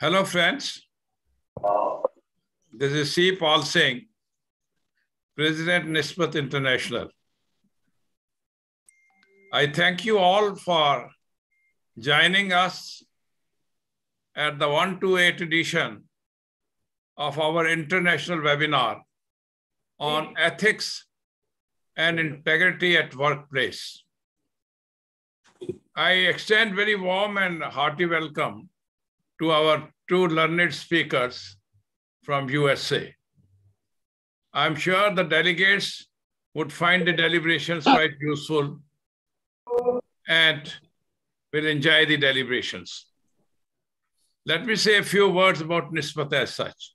Hello, friends. This is C. Paul Singh, President NISSMAT International. I thank you all for joining us at the 128 edition of our international webinar on ethics and integrity at workplace. I extend very warm and hearty welcome to our two learned speakers from USA. I'm sure the delegates would find the deliberations quite useful and will enjoy the deliberations. Let me say a few words about NISSMAT as such.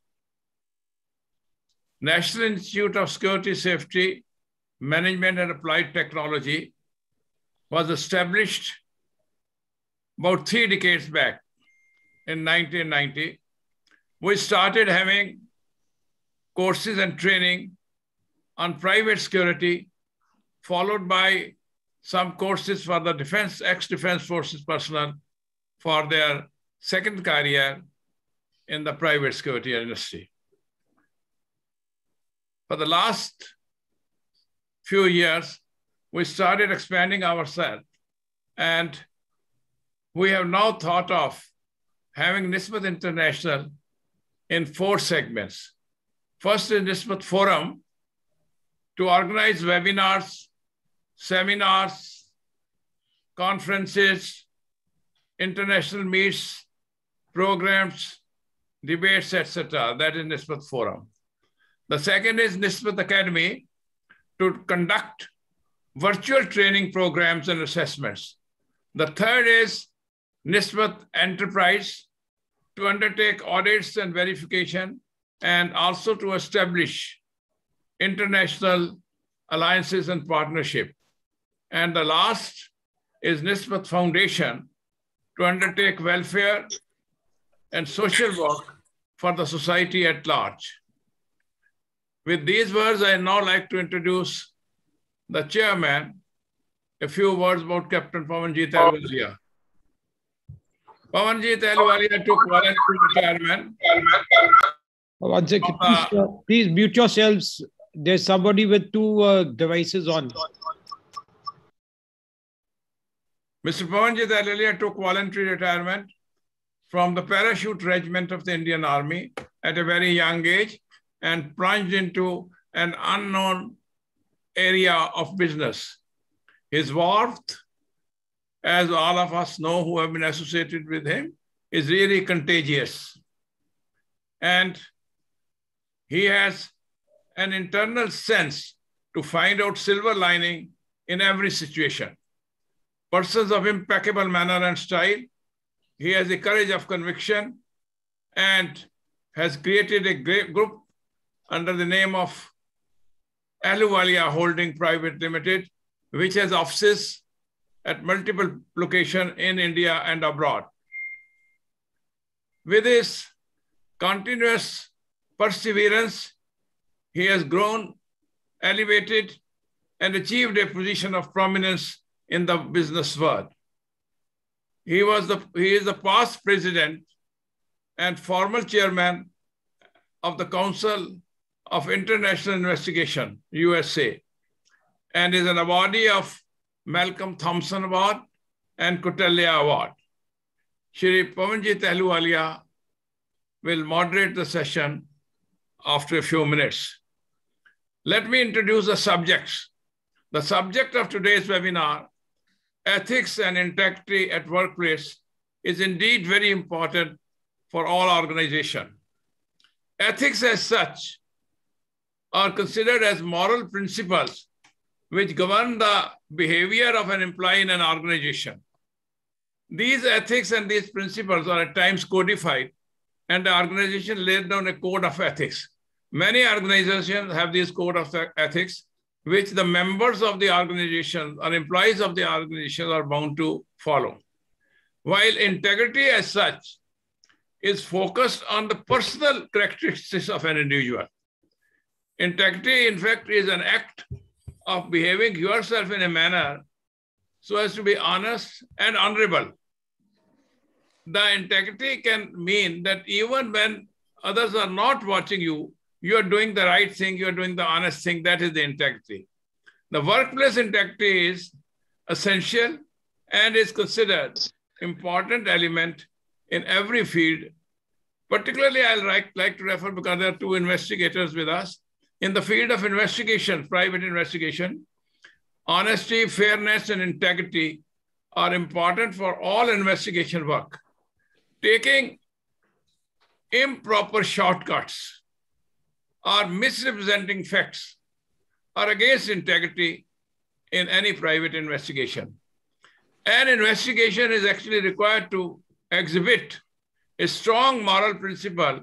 National Institute of Security Safety, Management and Applied Technology was established about three decades back in 1990. We started having courses and training on private security, followed by some courses for the defense, ex-defense forces personnel for their second career in the private security industry. For the last few years, we started expanding ourselves and we have now thought of having NISSMAT International in four segments. First is NISSMAT Forum to organize webinars, seminars, conferences, international meets, programs, debates, etc. That is NISSMAT Forum. The second is NISSMAT Academy to conduct virtual training programs and assessments. The third is NISSMAT Enterprise to undertake audits and verification and also to establish international alliances and partnership. And the last is NISSMAT Foundation to undertake welfare and social work for the society at large. With these words, I now like to introduce the chairman, a few words about Captain Pavanjit Ahluwalia. Pavanjit Ahluwalia took voluntary retirement. Second, please, mute yourselves. There's somebody with two uh, devices on. Mr. Pavanjit Ahluwalia took voluntary retirement from the parachute regiment of the Indian Army at a very young age and plunged into an unknown area of business. His warmth, as all of us know who have been associated with him, is really contagious. And he has an internal sense to find out silver lining in every situation. Persons of impeccable manner and style, he has the courage of conviction and has created a great group under the name of Ahluwalia Holding Private Limited, which has offices at multiple locations in India and abroad. With his continuous perseverance, he has grown, elevated, and achieved a position of prominence in the business world. He, was the, he is the past president and former chairman of the Council of International Investigation, USA, and is an awardee of Malcolm Thompson Award and Kautilya Award. Shri Pavanjit Ahluwalia will moderate the session after a few minutes. Let me introduce the subjects. The subject of today's webinar, Ethics and Integrity at Workplace, is indeed very important for all organizations. Ethics as such are considered as moral principles which govern the behavior of an employee in an organization. These ethics and these principles are at times codified, and the organization lays down a code of ethics. Many organizations have this code of ethics, which the members of the organization or employees of the organization are bound to follow. While integrity as such is focused on the personal characteristics of an individual. Integrity, in fact, is an act of behaving yourself in a manner so as to be honest and honorable. the integrity can mean that even when others are not watching you, you are doing the right thing, you are doing the honest thing. That is the integrity. The workplace integrity is essential and is considered important element in every field. Particularly, I'll like, like to refer because there are two investigators with us. In the field of investigation, private investigation, honesty, fairness, and integrity are important for all investigation work. Taking improper shortcuts or misrepresenting facts are against integrity in any private investigation. An investigation is actually required to exhibit a strong moral principle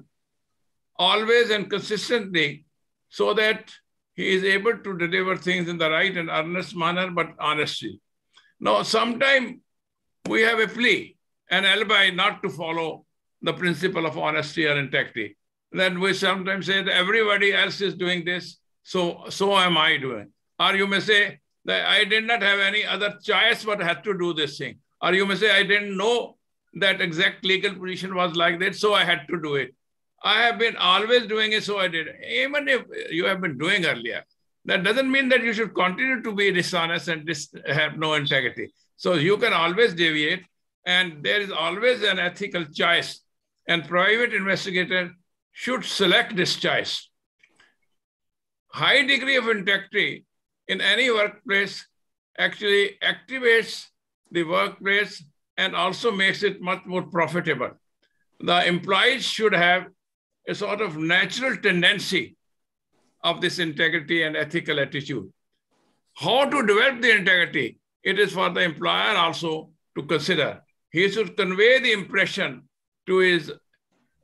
always and consistently so that he is able to deliver things in the right and earnest manner, but honesty. Now, sometimes we have a plea, an alibi not to follow the principle of honesty or integrity. Then we sometimes say that everybody else is doing this, so so am I doing. Or you may say that I did not have any other choice but had to do this thing. Or you may say I didn't know that exact legal position was like that, so I had to do it. I have been always doing it, so I did. Even if you have been doing earlier, that doesn't mean that you should continue to be dishonest and dis- have no integrity. So you can always deviate, and there is always an ethical choice. And private investigator should select this choice. High degree of integrity in any workplace actually activates the workplace and also makes it much more profitable. The employees should have a sort of natural tendency of this integrity and ethical attitude. How to develop the integrity? It is for the employer also to consider. He should convey the impression to his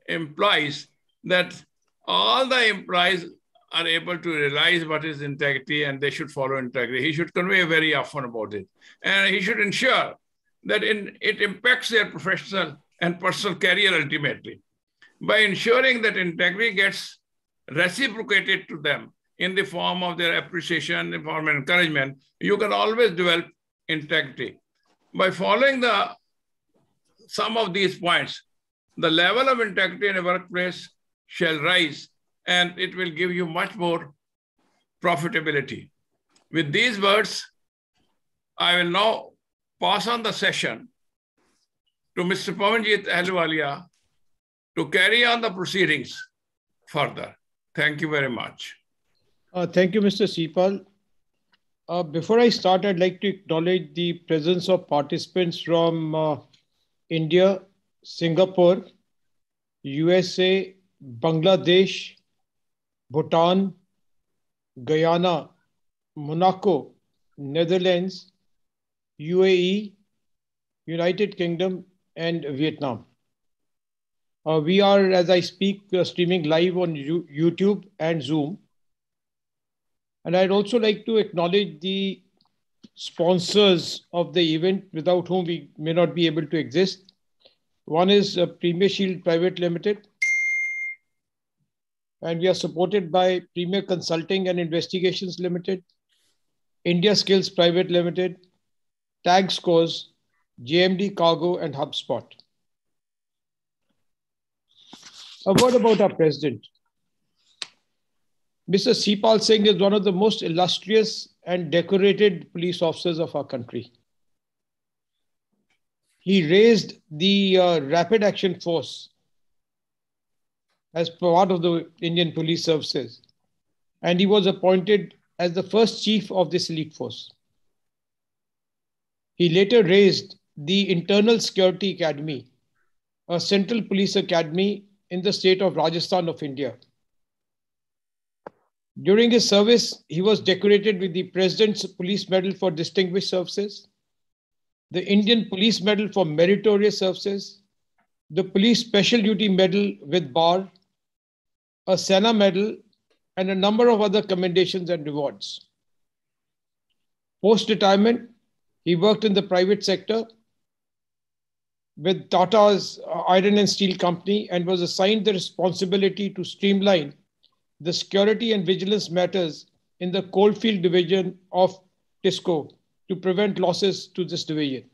employees that all the employees are able to realize what is integrity and they should follow integrity. He should convey very often about it. And he should ensure that in, it impacts their professional and personal career ultimately by ensuring that integrity gets reciprocated to them in the form of their appreciation, in form of encouragement, you can always develop integrity. By following the some of these points, the level of integrity in a workplace shall rise and it will give you much more profitability. With these words, I will now pass on the session to Mr. Pavanjit Ahluwalia to carry on the proceedings further. Thank you very much. Uh, thank you, Mr. Sipal. Uh, before I start, I'd like to acknowledge the presence of participants from uh, India, Singapore, USA, Bangladesh, Bhutan, Guyana, Monaco, Netherlands, UAE, United Kingdom, and Vietnam. Uh, we are, as I speak, uh, streaming live on YouTube and Zoom. And I'd also like to acknowledge the sponsors of the event without whom we may not be able to exist. One is uh, Premier Shield Private Limited. And we are supported by Premier Consulting and Investigations Limited, India Skills Private Limited, Tag Scores, JMD Cargo, and HubSpot. A word about our president. Mr. Sipal Singh is one of the most illustrious and decorated police officers of our country. He raised the uh, Rapid Action Force as part of the Indian Police Services, and he was appointed as the first chief of this elite force. He later raised the Internal Security Academy, a central police academy in the state of Rajasthan of India. During his service, he was decorated with the President's Police Medal for Distinguished Services, the Indian Police Medal for Meritorious Services, the Police Special Duty Medal with Bar, a Sena Medal, and a number of other commendations and rewards. Post retirement, he worked in the private sector with Tata's uh, Iron and Steel Company and was assigned the responsibility to streamline the security and vigilance matters in the coalfield division of TISCO to prevent losses to this division.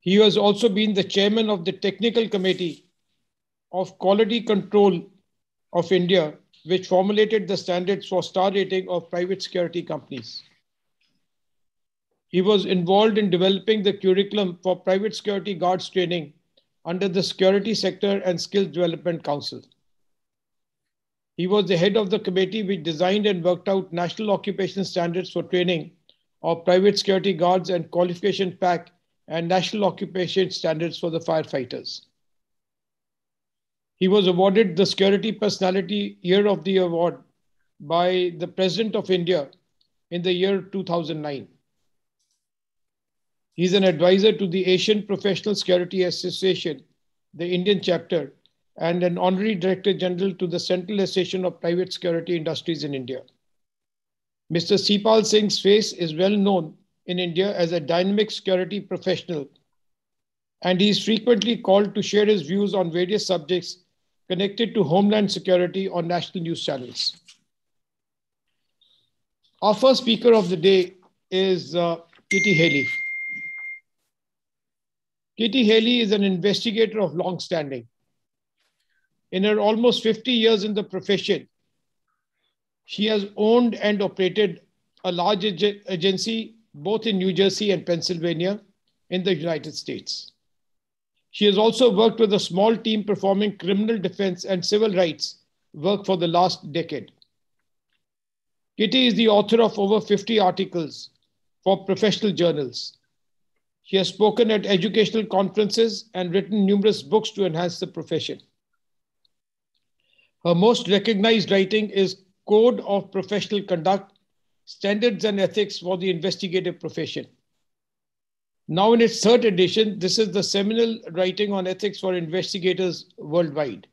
He has also been the chairman of the Technical Committee of Quality Control of India, which formulated the standards for star rating of private security companies. He was involved in developing the curriculum for private security guards training under the Security Sector and Skills Development Council. He was the head of the committee which designed and worked out national occupation standards for training of private security guards and qualification pack and national occupation standards for the firefighters. He was awarded the Security Personality Year of the Award by the President of India in the year 2009. He's an advisor to the Asian Professional Security Association, the Indian chapter, and an honorary director general to the Central Association of Private Security Industries in India. Mr. Sipal Singh's face is well known in India as a dynamic security professional, and he is frequently called to share his views on various subjects connected to homeland security on national news channels. Our first speaker of the day is uh, Kitty Hailey. Kitty Hailey is an investigator of long standing. In her almost 50 years in the profession, she has owned and operated a large ag- agency both in New Jersey and Pennsylvania in the United States. She has also worked with a small team performing criminal defense and civil rights work for the last decade. Kitty is the author of over 50 articles for professional journals. She has spoken at educational conferences and written numerous books to enhance the profession. Her most recognized writing is Code of Professional Conduct Standards and Ethics for the Investigative Profession. Now, in its third edition, this is the seminal writing on ethics for investigators worldwide.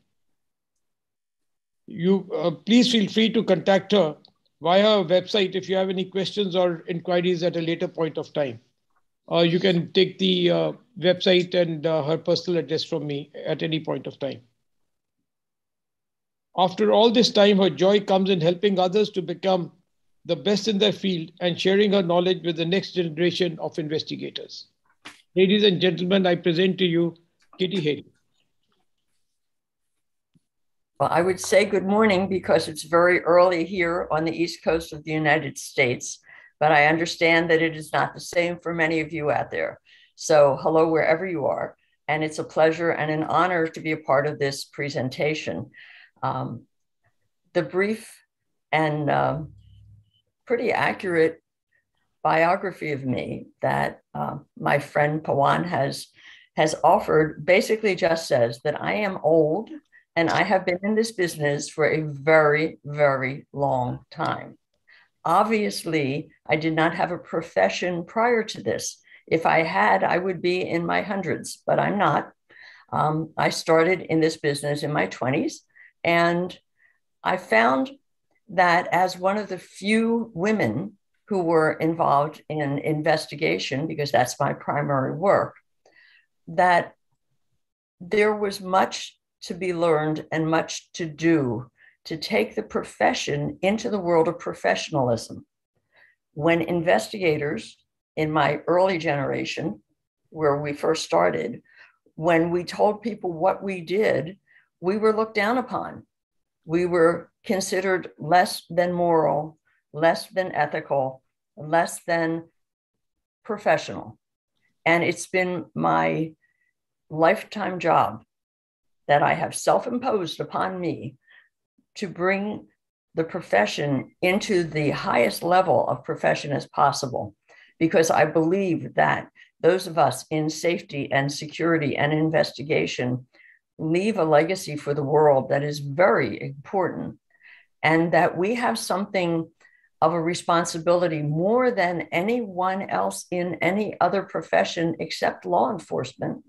You uh, please feel free to contact her via our website if you have any questions or inquiries at a later point of time. Uh, you can take the uh, website and uh, her personal address from me at any point of time. After all this time, her joy comes in helping others to become the best in their field and sharing her knowledge with the next generation of investigators. Ladies and gentlemen, I present to you Kitty Hailey. Well, I would say good morning because it's very early here on the East Coast of the United States, but I understand that it is not the same for many of you out there. So, hello, wherever you are. And it's a pleasure and an honor to be a part of this presentation. Um, the brief and um, pretty accurate biography of me that uh, my friend Pawan has has offered basically just says that I am old and I have been in this business for a very, very long time. Obviously, I did not have a profession prior to this. If I had, I would be in my hundreds, but I'm not. Um, I started in this business in my 20s, and I found that as one of the few women who were involved in investigation, because that's my primary work, that there was much to be learned and much to do to take the profession into the world of professionalism. When investigators in my early generation, where we first started, when we told people what we did, we were looked down upon. We were considered less than moral, less than ethical, less than professional. And it's been my lifetime job that I have self imposed upon me to bring the profession into the highest level of profession as possible, because I believe that those of us in safety and security and investigation leave a legacy for the world that is very important, and that we have something of a responsibility more than anyone else in any other profession except law enforcement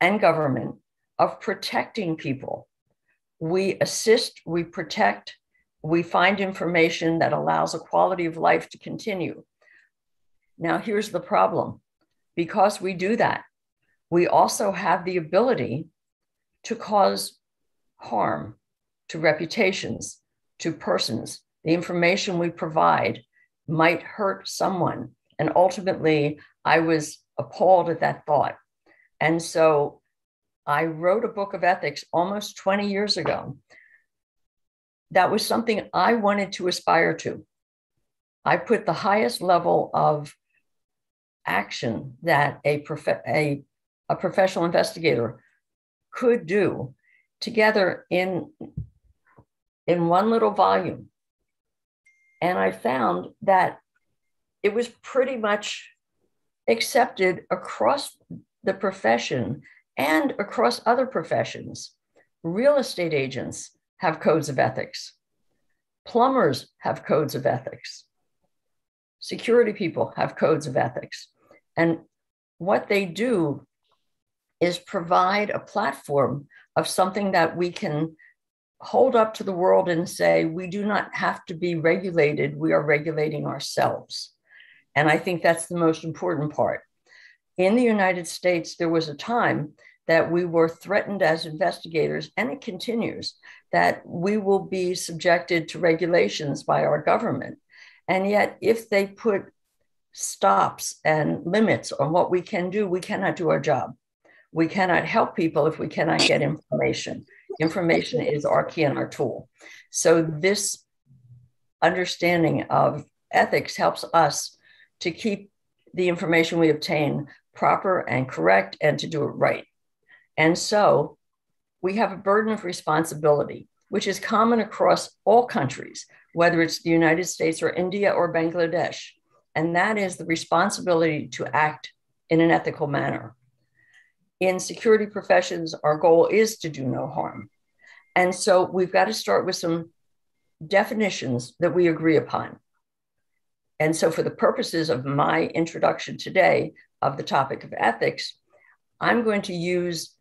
and government of protecting people. We assist, we protect, we find information that allows a quality of life to continue. Now, here's the problem because we do that, we also have the ability to cause harm to reputations, to persons. The information we provide might hurt someone. And ultimately, I was appalled at that thought. And so I wrote a book of ethics almost 20 years ago. That was something I wanted to aspire to. I put the highest level of action that a, prof- a, a professional investigator could do together in, in one little volume. And I found that it was pretty much accepted across the profession and across other professions. Real estate agents have codes of ethics, plumbers have codes of ethics, security people have codes of ethics. And what they do is provide a platform of something that we can hold up to the world and say, we do not have to be regulated, we are regulating ourselves. And I think that's the most important part. In the United States, there was a time that we were threatened as investigators, and it continues, that we will be subjected to regulations by our government. And yet, if they put stops and limits on what we can do, we cannot do our job. We cannot help people if we cannot get information. Information is our key and our tool. So, this understanding of ethics helps us to keep the information we obtain proper and correct and to do it right. And so we have a burden of responsibility, which is common across all countries, whether it's the United States or India or Bangladesh. And that is the responsibility to act in an ethical manner. In security professions, our goal is to do no harm. And so we've got to start with some definitions that we agree upon. And so, for the purposes of my introduction today of the topic of ethics, I'm going to use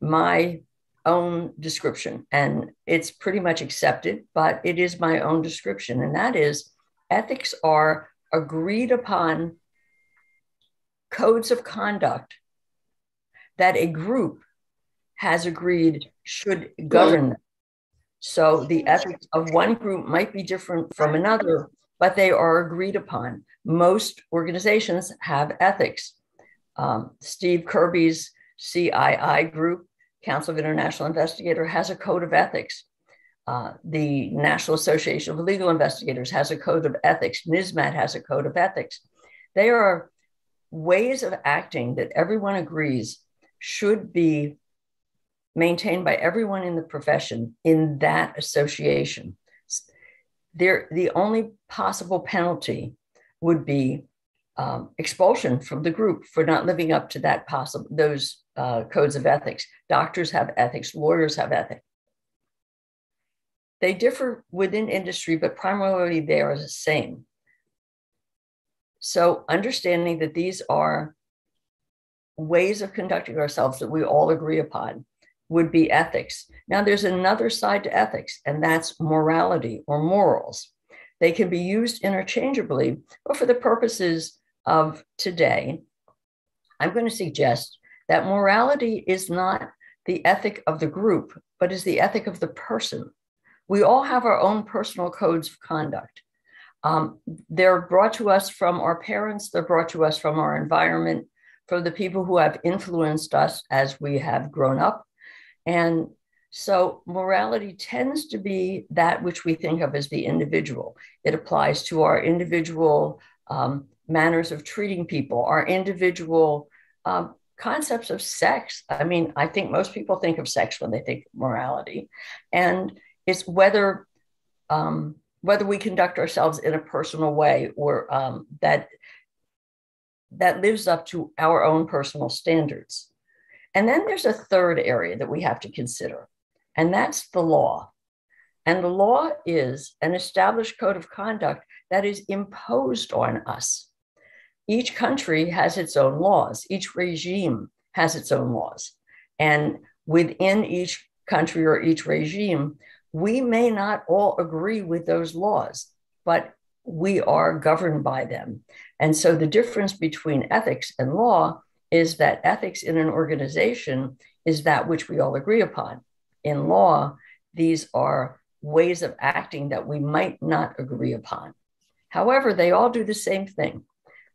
my own description. And it's pretty much accepted, but it is my own description. And that is ethics are agreed upon codes of conduct that a group has agreed should govern them. So the ethics of one group might be different from another, but they are agreed upon. Most organizations have ethics. Um, Steve Kirby's CII group Council of International Investigator has a code of ethics. Uh, the National Association of Legal Investigators has a code of ethics. NISSMAT has a code of ethics. They are ways of acting that everyone agrees should be maintained by everyone in the profession in that association. There, the only possible penalty would be um, expulsion from the group for not living up to that possible those uh, codes of ethics. Doctors have ethics, lawyers have ethics. They differ within industry, but primarily they are the same. So, understanding that these are ways of conducting ourselves that we all agree upon would be ethics. Now, there's another side to ethics, and that's morality or morals. They can be used interchangeably, but for the purposes of today, I'm going to suggest that morality is not the ethic of the group, but is the ethic of the person. We all have our own personal codes of conduct. Um, they're brought to us from our parents, they're brought to us from our environment, from the people who have influenced us as we have grown up. And so morality tends to be that which we think of as the individual. It applies to our individual um, manners of treating people, our individual um, concepts of sex. I mean, I think most people think of sex when they think morality, and it's whether um, whether we conduct ourselves in a personal way or um, that that lives up to our own personal standards. And then there's a third area that we have to consider, and that's the law. And the law is an established code of conduct that is imposed on us each country has its own laws, each regime has its own laws. And within each country or each regime, we may not all agree with those laws, but we are governed by them. And so the difference between ethics and law is that ethics in an organization is that which we all agree upon. In law, these are ways of acting that we might not agree upon. However, they all do the same thing.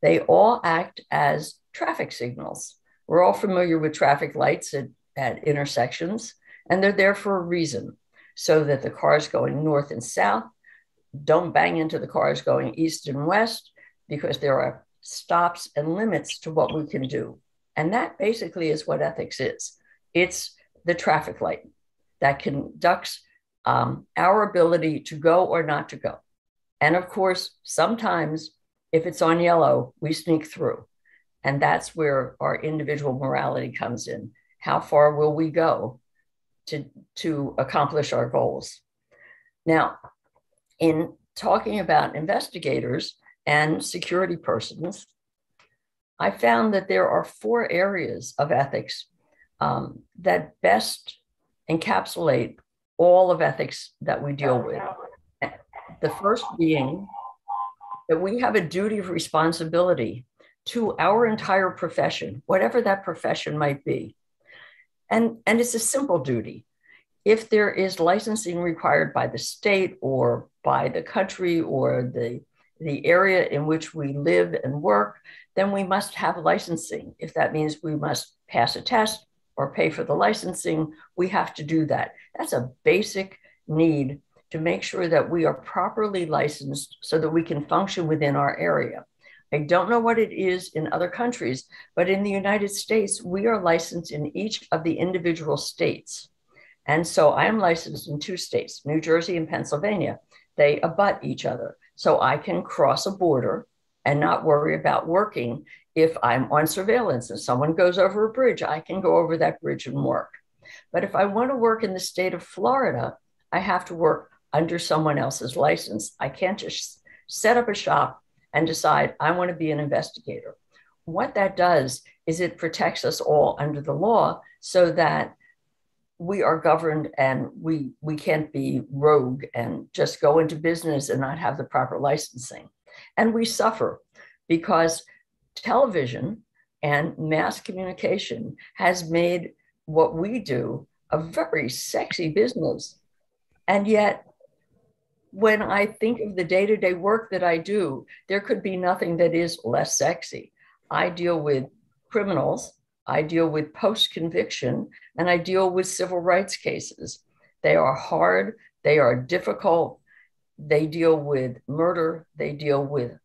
They all act as traffic signals. We're all familiar with traffic lights at, at intersections, and they're there for a reason so that the cars going north and south don't bang into the cars going east and west because there are stops and limits to what we can do. And that basically is what ethics is it's the traffic light that conducts um, our ability to go or not to go. And of course, sometimes if it's on yellow, we sneak through. And that's where our individual morality comes in. How far will we go to, to accomplish our goals? Now, in talking about investigators and security persons, I found that there are four areas of ethics um, that best encapsulate all of ethics that we deal with. The first being that we have a duty of responsibility to our entire profession, whatever that profession might be. And, and it's a simple duty. If there is licensing required by the state or by the country or the, the area in which we live and work, then we must have licensing. If that means we must pass a test or pay for the licensing, we have to do that. That's a basic need to make sure that we are properly licensed so that we can function within our area. I don't know what it is in other countries, but in the United States, we are licensed in each of the individual states. And so I am licensed in two states, New Jersey and Pennsylvania. They abut each other. So I can cross a border and not worry about working. If I'm on surveillance and someone goes over a bridge, I can go over that bridge and work. But if I want to work in the state of Florida, I have to work under someone else's license. I can't just set up a shop and decide I want to be an investigator. What that does is it protects us all under the law so that we are governed and we we can't be rogue and just go into business and not have the proper licensing. And we suffer because television and mass communication has made what we do a very sexy business. And yet when I think of the day to day work that I do, there could be nothing that is less sexy. I deal with criminals, I deal with post conviction, and I deal with civil rights cases. They are hard, they are difficult, they deal with murder, they deal with,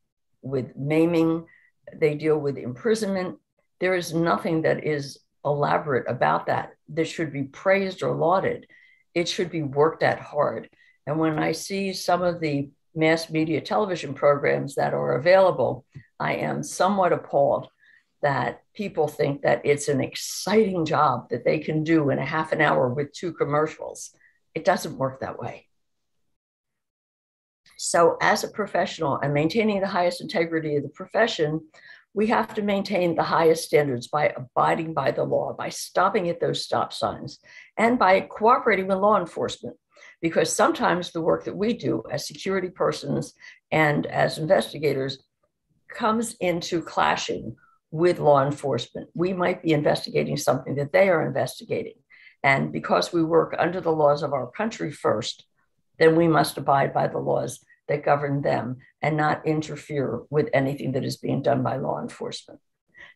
with maiming, they deal with imprisonment. There is nothing that is elaborate about that that should be praised or lauded. It should be worked at hard. And when I see some of the mass media television programs that are available, I am somewhat appalled that people think that it's an exciting job that they can do in a half an hour with two commercials. It doesn't work that way. So, as a professional and maintaining the highest integrity of the profession, we have to maintain the highest standards by abiding by the law, by stopping at those stop signs, and by cooperating with law enforcement because sometimes the work that we do as security persons and as investigators comes into clashing with law enforcement. We might be investigating something that they are investigating. And because we work under the laws of our country first, then we must abide by the laws that govern them and not interfere with anything that is being done by law enforcement.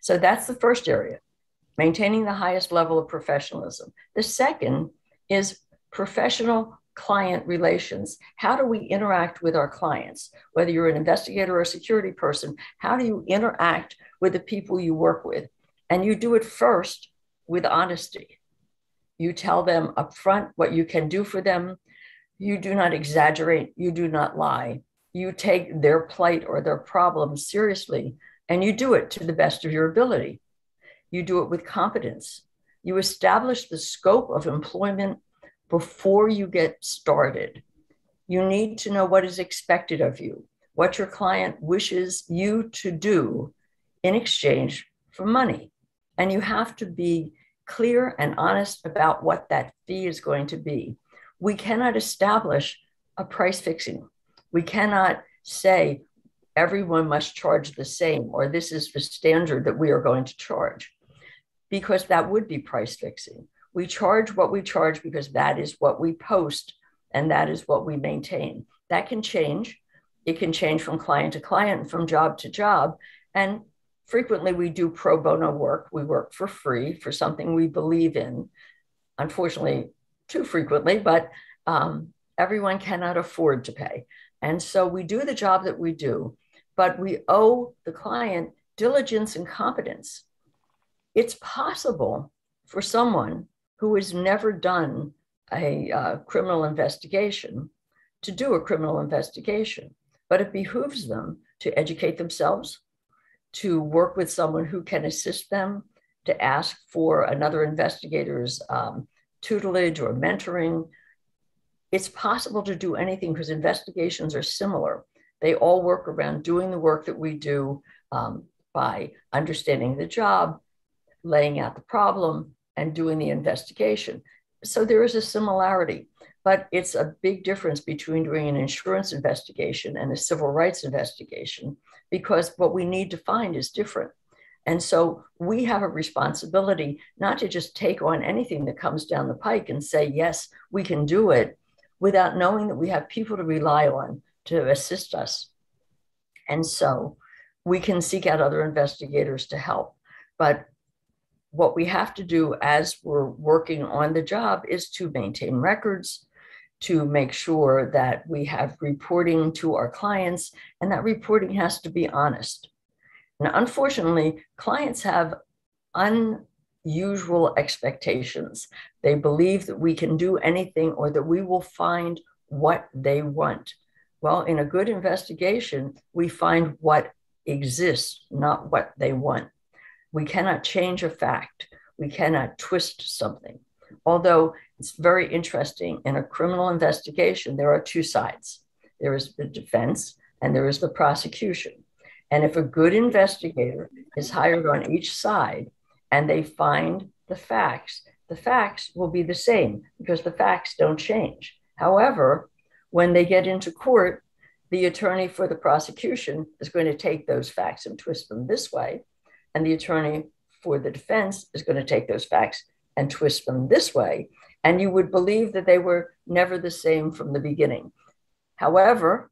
So that's the first area, maintaining the highest level of professionalism. The second is professional client relations. How do we interact with our clients? Whether you're an investigator or a security person, how do you interact with the people you work with? And you do it first with honesty. You tell them upfront what you can do for them. You do not exaggerate. You do not lie. You take their plight or their problem seriously and you do it to the best of your ability. You do it with competence. You establish the scope of employment before you get started. You need to know what is expected of you, what your client wishes you to do in exchange for money. And you have to be clear and honest about what that fee is going to be. We cannot establish a price fixing. We cannot say everyone must charge the same or this is the standard that we are going to charge because that would be price fixing. We charge what we charge because that is what we post and that is what we maintain. That can change. It can change from client to client from job to job. And frequently we do pro bono work. We work for free for something we believe in. Unfortunately, too frequently, but um, everyone cannot afford to pay. And so we do the job that we do, but we owe the client diligence and competence. It's possible for someone who has never done a uh, criminal investigation to do a criminal investigation, but it behooves them to educate themselves, to work with someone who can assist them, to ask for another investigator's um, tutelage or mentoring. It's possible to do anything because investigations are similar. They all work around doing the work that we do um, by understanding the job, laying out the problem, and doing the investigation. So there is a similarity, but it's a big difference between doing an insurance investigation and a civil rights investigation because what we need to find is different. And so we have a responsibility not to just take on anything that comes down the pike and say, yes, we can do it without knowing that we have people to rely on to assist us. And so we can seek out other investigators to help. But what we have to do as we're working on the job is to maintain records, to make sure that we have reporting to our clients, and that reporting has to be honest. Now, unfortunately, clients have unusual expectations. They believe that we can do anything or that we will find what they want. Well, in a good investigation, we find what exists, not what they want. We cannot change a fact. We cannot twist something. Although it's very interesting in a criminal investigation, there are two sides there is the defense and there is the prosecution. And if a good investigator is hired on each side and they find the facts, the facts will be the same because the facts don't change. However, when they get into court, the attorney for the prosecution is going to take those facts and twist them this way. And the attorney for the defense is going to take those facts and twist them this way. And you would believe that they were never the same from the beginning. However,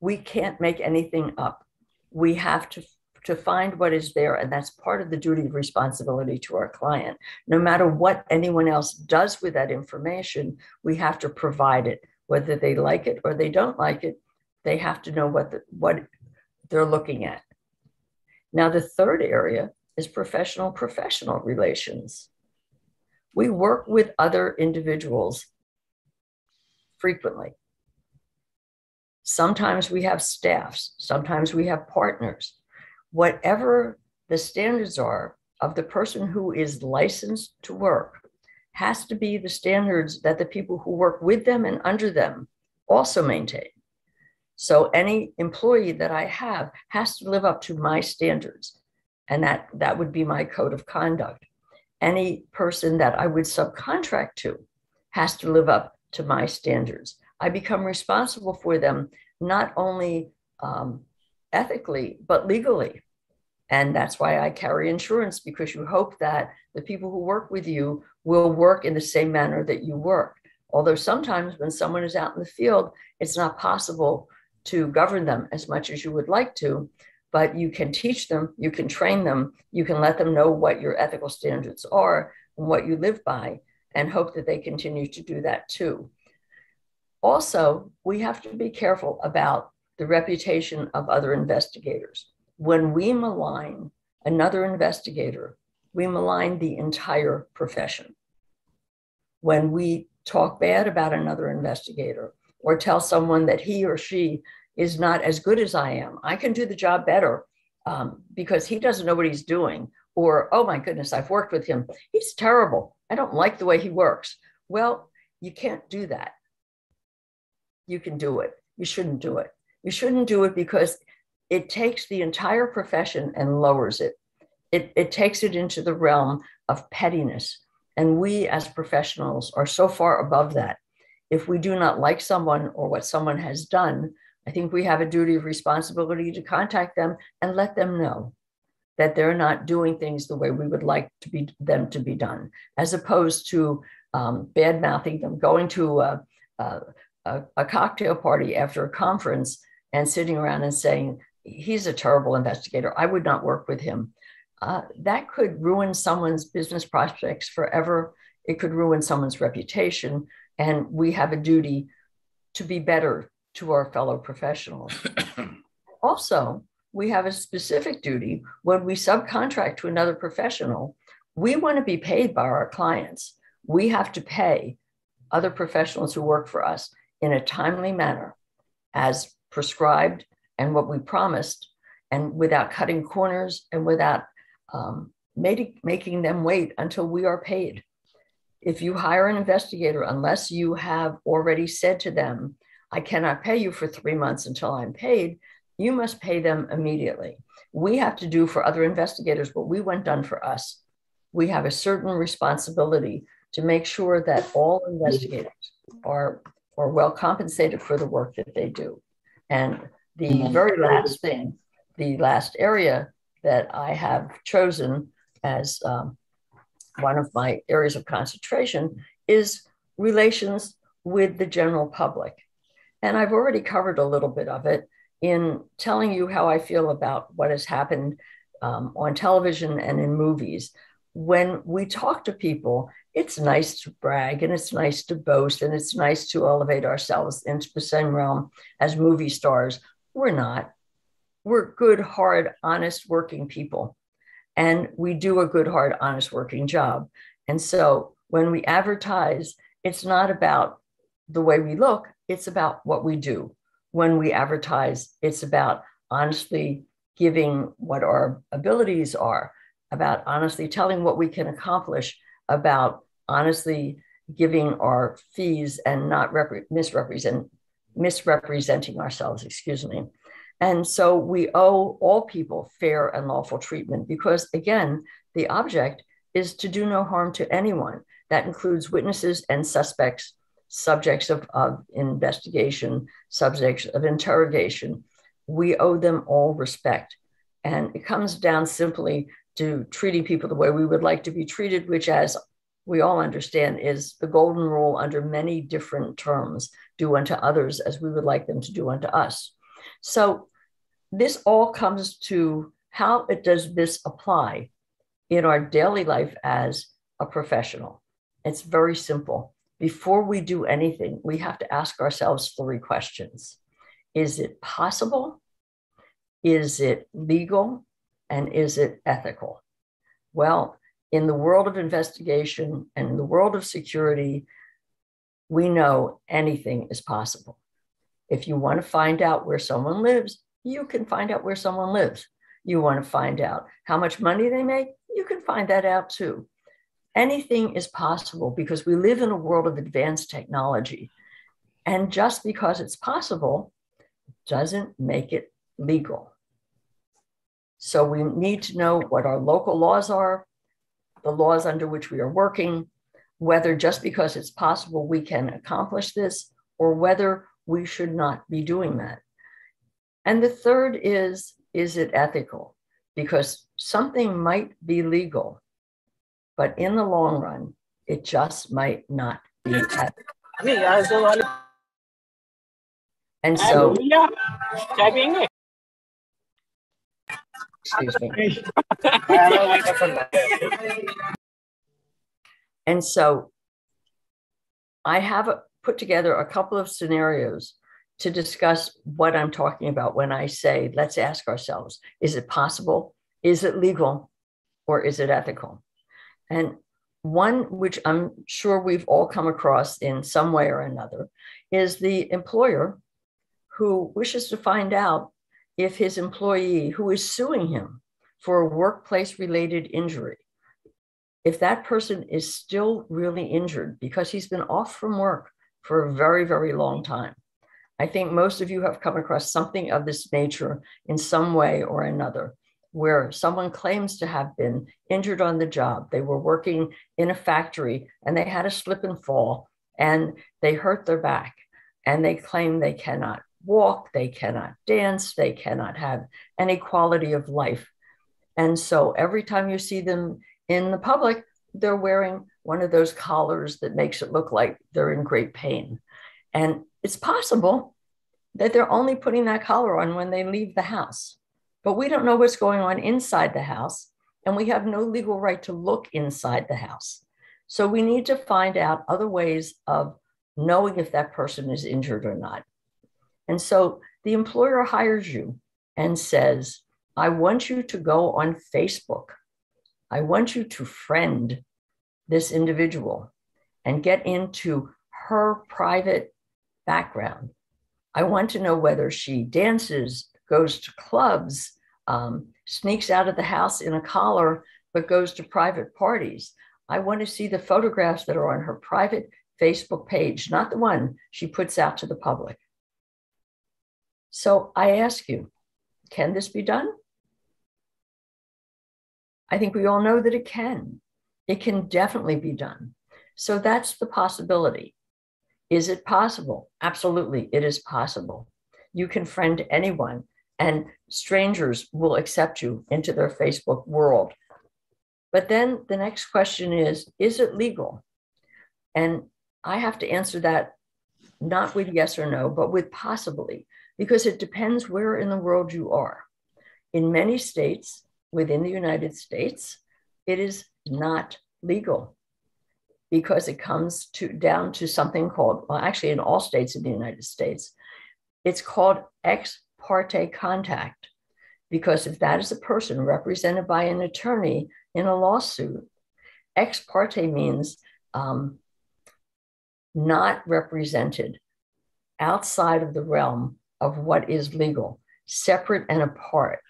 we can't make anything up. We have to, to find what is there. And that's part of the duty of responsibility to our client. No matter what anyone else does with that information, we have to provide it, whether they like it or they don't like it. They have to know what, the, what they're looking at. Now, the third area is professional professional relations. We work with other individuals frequently. Sometimes we have staffs, sometimes we have partners. Whatever the standards are of the person who is licensed to work has to be the standards that the people who work with them and under them also maintain. So any employee that I have has to live up to my standards. And that, that would be my code of conduct. Any person that I would subcontract to has to live up to my standards. I become responsible for them not only um, ethically, but legally. And that's why I carry insurance because you hope that the people who work with you will work in the same manner that you work. Although sometimes when someone is out in the field, it's not possible to govern them as much as you would like to, but you can teach them, you can train them, you can let them know what your ethical standards are and what you live by, and hope that they continue to do that too. Also, we have to be careful about the reputation of other investigators. When we malign another investigator, we malign the entire profession. When we talk bad about another investigator, or tell someone that he or she is not as good as I am. I can do the job better um, because he doesn't know what he's doing. Or, oh my goodness, I've worked with him. He's terrible. I don't like the way he works. Well, you can't do that. You can do it. You shouldn't do it. You shouldn't do it because it takes the entire profession and lowers it. It, it takes it into the realm of pettiness. And we as professionals are so far above that if we do not like someone or what someone has done, I think we have a duty of responsibility to contact them and let them know that they're not doing things the way we would like to be them to be done, as opposed to um, bad mouthing them, going to a, a, a, cocktail party after a conference and sitting around and saying he's a terrible investigator. I would not work with him. Uh, that could ruin someone's business prospects forever. It could ruin someone's reputation. And we have a duty to be better to our fellow professionals. also, we have a specific duty when we subcontract to another professional. We want to be paid by our clients. We have to pay other professionals who work for us in a timely manner as prescribed and what we promised, and without cutting corners and without um, making, making them wait until we are paid. If you hire an investigator, unless you have already said to them, I cannot pay you for three months until I'm paid, you must pay them immediately. We have to do for other investigators what we want done for us. We have a certain responsibility to make sure that all investigators are, are well compensated for the work that they do. And the mm-hmm. very last thing, the last area that I have chosen as um, one of my areas of concentration is relations with the general public. And I've already covered a little bit of it in telling you how I feel about what has happened um, on television and in movies. When we talk to people, it's nice to brag and it's nice to boast and it's nice to elevate ourselves into the same realm as movie stars. We're not. We're good, hard, honest working people. And we do a good, hard, honest working job. And so when we advertise, it's not about the way we look, it's about what we do. When we advertise, it's about honestly giving what our abilities are, about honestly telling what we can accomplish, about honestly giving our fees and not rep- misrepresent, misrepresenting ourselves, excuse me. And so we owe all people fair and lawful treatment because, again, the object is to do no harm to anyone. That includes witnesses and suspects subjects of, of investigation, subjects of interrogation. We owe them all respect. And it comes down simply to treating people the way we would like to be treated, which, as we all understand, is the golden rule under many different terms do unto others as we would like them to do unto us. So, this all comes to how it does this apply in our daily life as a professional. It's very simple before we do anything, we have to ask ourselves three questions Is it possible? Is it legal? And is it ethical? Well, in the world of investigation and in the world of security, we know anything is possible. If you want to find out where someone lives, you can find out where someone lives. You want to find out how much money they make, you can find that out too anything is possible because we live in a world of advanced technology. And just because it's possible doesn't make it legal. So we need to know what our local laws are, the laws under which we are working, whether just because it's possible we can accomplish this, or whether we should not be doing that. And the third is is it ethical? Because something might be legal, but in the long run, it just might not be ethical. And so, excuse me. and so, I have put together a couple of scenarios to discuss what I'm talking about when I say, let's ask ourselves is it possible? Is it legal? Or is it ethical? And one which I'm sure we've all come across in some way or another is the employer who wishes to find out if his employee who is suing him for a workplace related injury, if that person is still really injured because he's been off from work for a very, very long time. I think most of you have come across something of this nature in some way or another where someone claims to have been injured on the job. They were working in a factory and they had a slip and fall and they hurt their back and they claim they cannot walk, they cannot dance, they cannot have any quality of life. And so every time you see them in the public, they're wearing one of those collars that makes it look like they're in great pain. And it's possible that they're only putting that collar on when they leave the house. But we don't know what's going on inside the house, and we have no legal right to look inside the house. So we need to find out other ways of knowing if that person is injured or not. And so the employer hires you and says, I want you to go on Facebook. I want you to friend this individual and get into her private background. I want to know whether she dances, goes to clubs, um, sneaks out of the house in a collar, but goes to private parties. I want to see the photographs that are on her private Facebook page, not the one she puts out to the public. So I ask you, can this be done? I think we all know that it can. It can definitely be done. So that's the possibility. Is it possible? Absolutely, it is possible. You can friend anyone, and strangers will accept you into their Facebook world. But then the next question is Is it legal? And I have to answer that not with yes or no, but with possibly, because it depends where in the world you are. In many states within the United States, it is not legal because it comes to down to something called, well, actually in all states in the United States, it's called ex parte contact. Because if that is a person represented by an attorney in a lawsuit, ex parte means um, not represented outside of the realm of what is legal, separate and apart.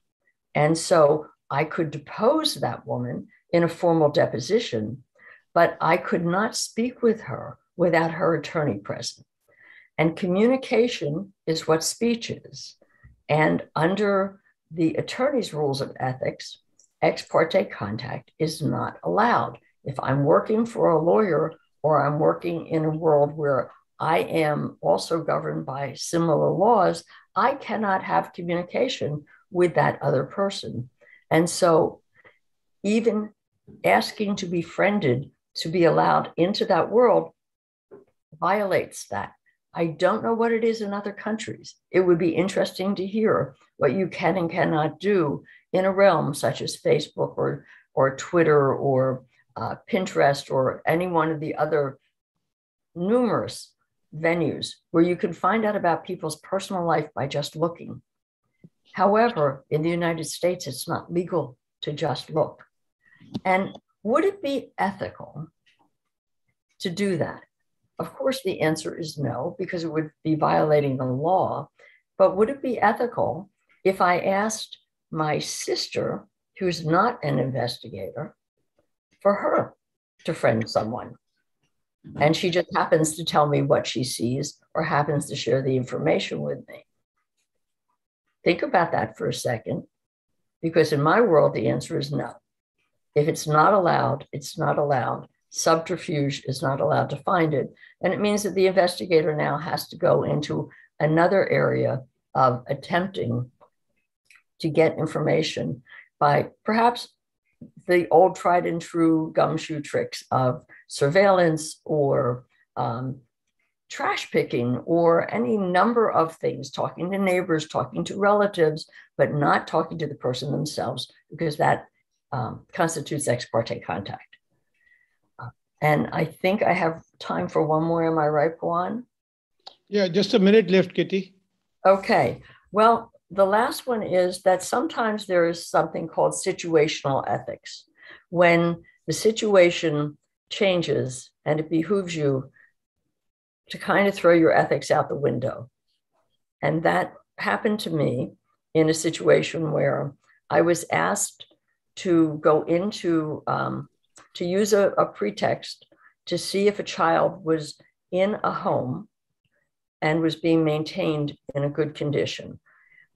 And so I could depose that woman in a formal deposition, but I could not speak with her without her attorney present. And communication is what speech is. And under the attorney's rules of ethics, ex parte contact is not allowed. If I'm working for a lawyer or I'm working in a world where I am also governed by similar laws, I cannot have communication with that other person. And so, even asking to be friended, to be allowed into that world, violates that. I don't know what it is in other countries. It would be interesting to hear what you can and cannot do in a realm such as Facebook or, or Twitter or uh, Pinterest or any one of the other numerous venues where you can find out about people's personal life by just looking. However, in the United States, it's not legal to just look. And would it be ethical to do that? Of course, the answer is no, because it would be violating the law. But would it be ethical if I asked my sister, who's not an investigator, for her to friend someone. And she just happens to tell me what she sees or happens to share the information with me. Think about that for a second, because in my world, the answer is no. If it's not allowed, it's not allowed. Subterfuge is not allowed to find it. And it means that the investigator now has to go into another area of attempting to get information by perhaps the old tried and true gumshoe tricks of surveillance or um, trash picking or any number of things, talking to neighbors, talking to relatives, but not talking to the person themselves, because that um, constitutes ex parte contact. Uh, and I think I have time for one more. Am I right, Juan? Yeah, just a minute left, Kitty. Okay. Well, the last one is that sometimes there is something called situational ethics. When the situation changes and it behooves you to kind of throw your ethics out the window. And that happened to me in a situation where I was asked to go into, um, to use a, a pretext to see if a child was in a home and was being maintained in a good condition.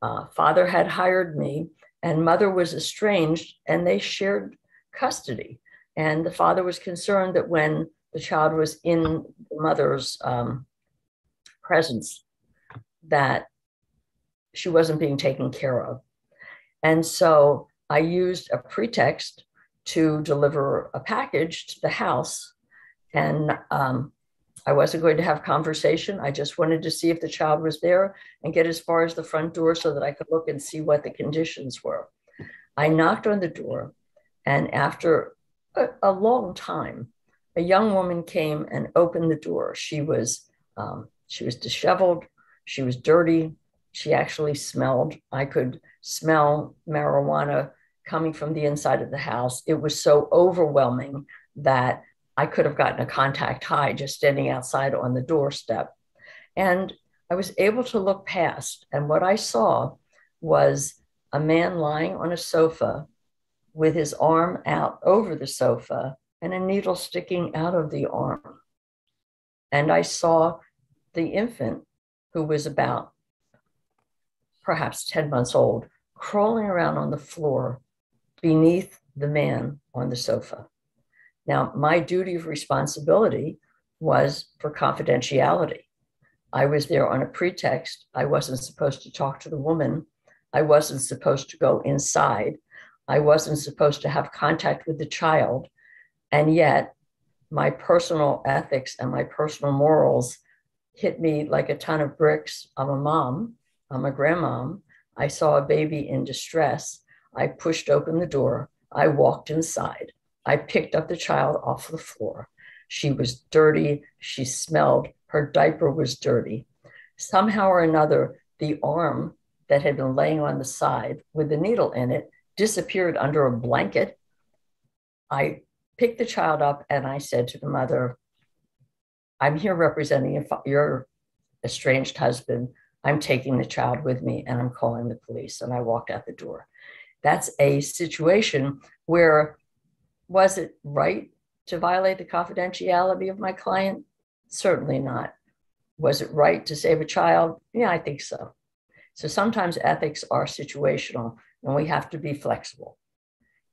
Uh, father had hired me, and mother was estranged, and they shared custody. And the father was concerned that when the child was in the mother's um, presence, that she wasn't being taken care of. And so I used a pretext to deliver a package to the house. And um, I wasn't going to have conversation. I just wanted to see if the child was there and get as far as the front door so that I could look and see what the conditions were. I knocked on the door, and after a, a long time, a young woman came and opened the door. She was um, she was disheveled. She was dirty. She actually smelled. I could smell marijuana coming from the inside of the house. It was so overwhelming that I could have gotten a contact high just standing outside on the doorstep. And I was able to look past. And what I saw was a man lying on a sofa with his arm out over the sofa and a needle sticking out of the arm. And I saw the infant, who was about perhaps 10 months old, crawling around on the floor beneath the man on the sofa. Now, my duty of responsibility was for confidentiality. I was there on a pretext. I wasn't supposed to talk to the woman. I wasn't supposed to go inside. I wasn't supposed to have contact with the child. And yet, my personal ethics and my personal morals hit me like a ton of bricks. I'm a mom, I'm a grandmom. I saw a baby in distress. I pushed open the door. I walked inside. I picked up the child off the floor. She was dirty. She smelled. Her diaper was dirty. Somehow or another, the arm that had been laying on the side with the needle in it disappeared under a blanket. I picked the child up and I said to the mother, I'm here representing your estranged husband. I'm taking the child with me and I'm calling the police. And I walked out the door. That's a situation where was it right to violate the confidentiality of my client? Certainly not. Was it right to save a child? Yeah, I think so. So sometimes ethics are situational and we have to be flexible.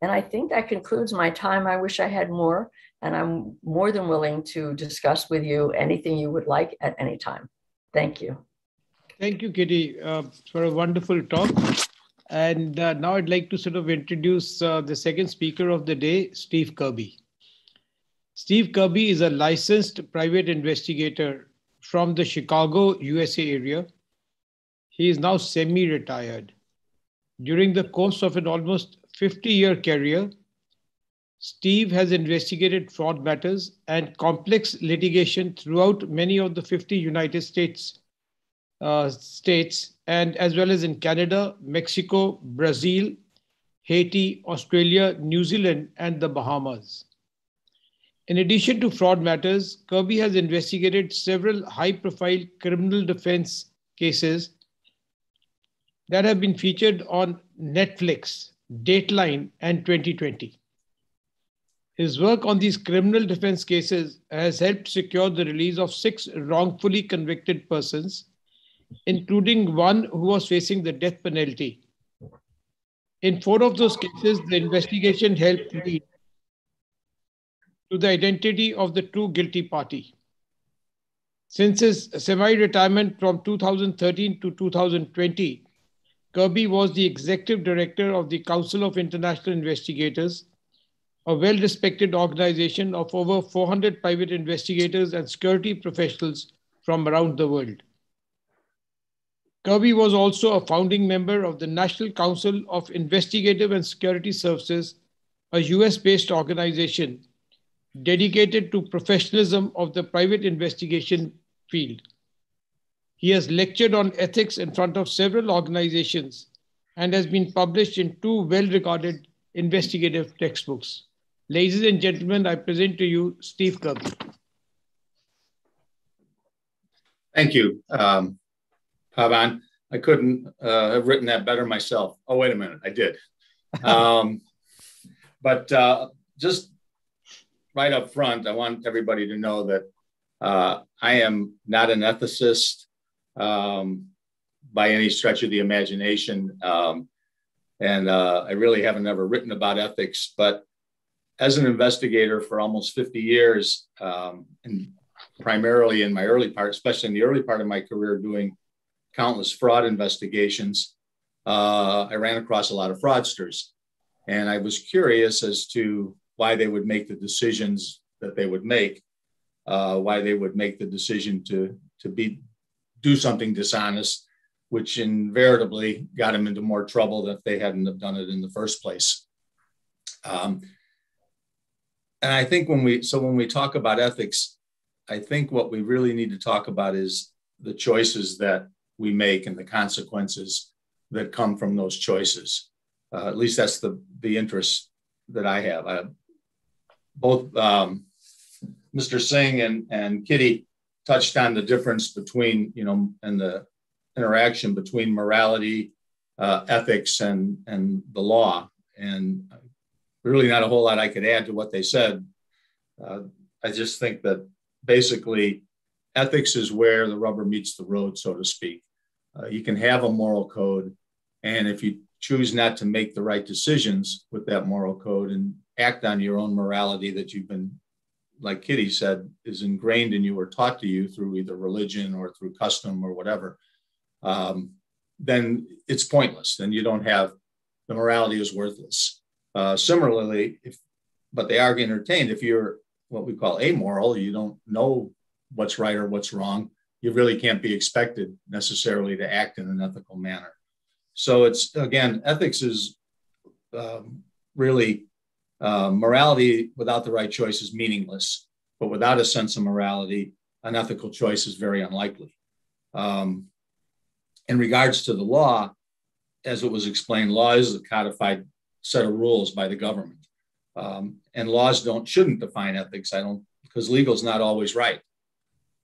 And I think that concludes my time. I wish I had more, and I'm more than willing to discuss with you anything you would like at any time. Thank you. Thank you, Kitty, uh, for a wonderful talk. And uh, now I'd like to sort of introduce uh, the second speaker of the day, Steve Kirby. Steve Kirby is a licensed private investigator from the Chicago, USA area. He is now semi retired. During the course of an almost 50 year career, Steve has investigated fraud matters and complex litigation throughout many of the 50 United States uh, states and as well as in Canada, Mexico, Brazil, Haiti, Australia, New Zealand, and the Bahamas. In addition to fraud matters, Kirby has investigated several high profile criminal defense cases that have been featured on Netflix, Dateline, and 2020. His work on these criminal defense cases has helped secure the release of six wrongfully convicted persons, including one who was facing the death penalty. In four of those cases, the investigation helped lead to the identity of the true guilty party. Since his semi retirement from 2013 to 2020, Kirby was the executive director of the Council of International Investigators, a well respected organization of over 400 private investigators and security professionals from around the world. Kirby was also a founding member of the National Council of Investigative and Security Services, a US based organization dedicated to professionalism of the private investigation field. He has lectured on ethics in front of several organizations and has been published in two well regarded investigative textbooks. Ladies and gentlemen, I present to you Steve Kirby. Thank you, um, Pavan. I couldn't uh, have written that better myself. Oh, wait a minute, I did. Um, but uh, just right up front, I want everybody to know that uh, I am not an ethicist um, by any stretch of the imagination. Um, and uh, I really haven't ever written about ethics, but as an investigator for almost 50 years, um, and primarily in my early part, especially in the early part of my career, doing countless fraud investigations, uh, I ran across a lot of fraudsters. And I was curious as to why they would make the decisions that they would make. uh, why they would make the decision to to be do something dishonest, which invariably got them into more trouble than if they hadn't have done it in the first place. Um, and I think when we so when we talk about ethics, I think what we really need to talk about is the choices that we make and the consequences that come from those choices. Uh, at least that's the the interest that I have. I, both um, Mr. Singh and, and Kitty touched on the difference between, you know, and the interaction between morality, uh, ethics, and, and the law. And really not a whole lot I could add to what they said. Uh, I just think that basically ethics is where the rubber meets the road, so to speak. Uh, you can have a moral code, and if you choose not to make the right decisions with that moral code and act on your own morality that you've been like Kitty said, is ingrained in you or taught to you through either religion or through custom or whatever, um, then it's pointless. Then you don't have the morality is worthless. Uh, similarly, if but they are entertained. If you're what we call amoral, you don't know what's right or what's wrong. You really can't be expected necessarily to act in an ethical manner. So it's again, ethics is um, really uh, morality without the right choice is meaningless, but without a sense of morality, an ethical choice is very unlikely. Um, in regards to the law, as it was explained, law is a codified set of rules by the government, um, and laws don't shouldn't define ethics. I don't because legal is not always right.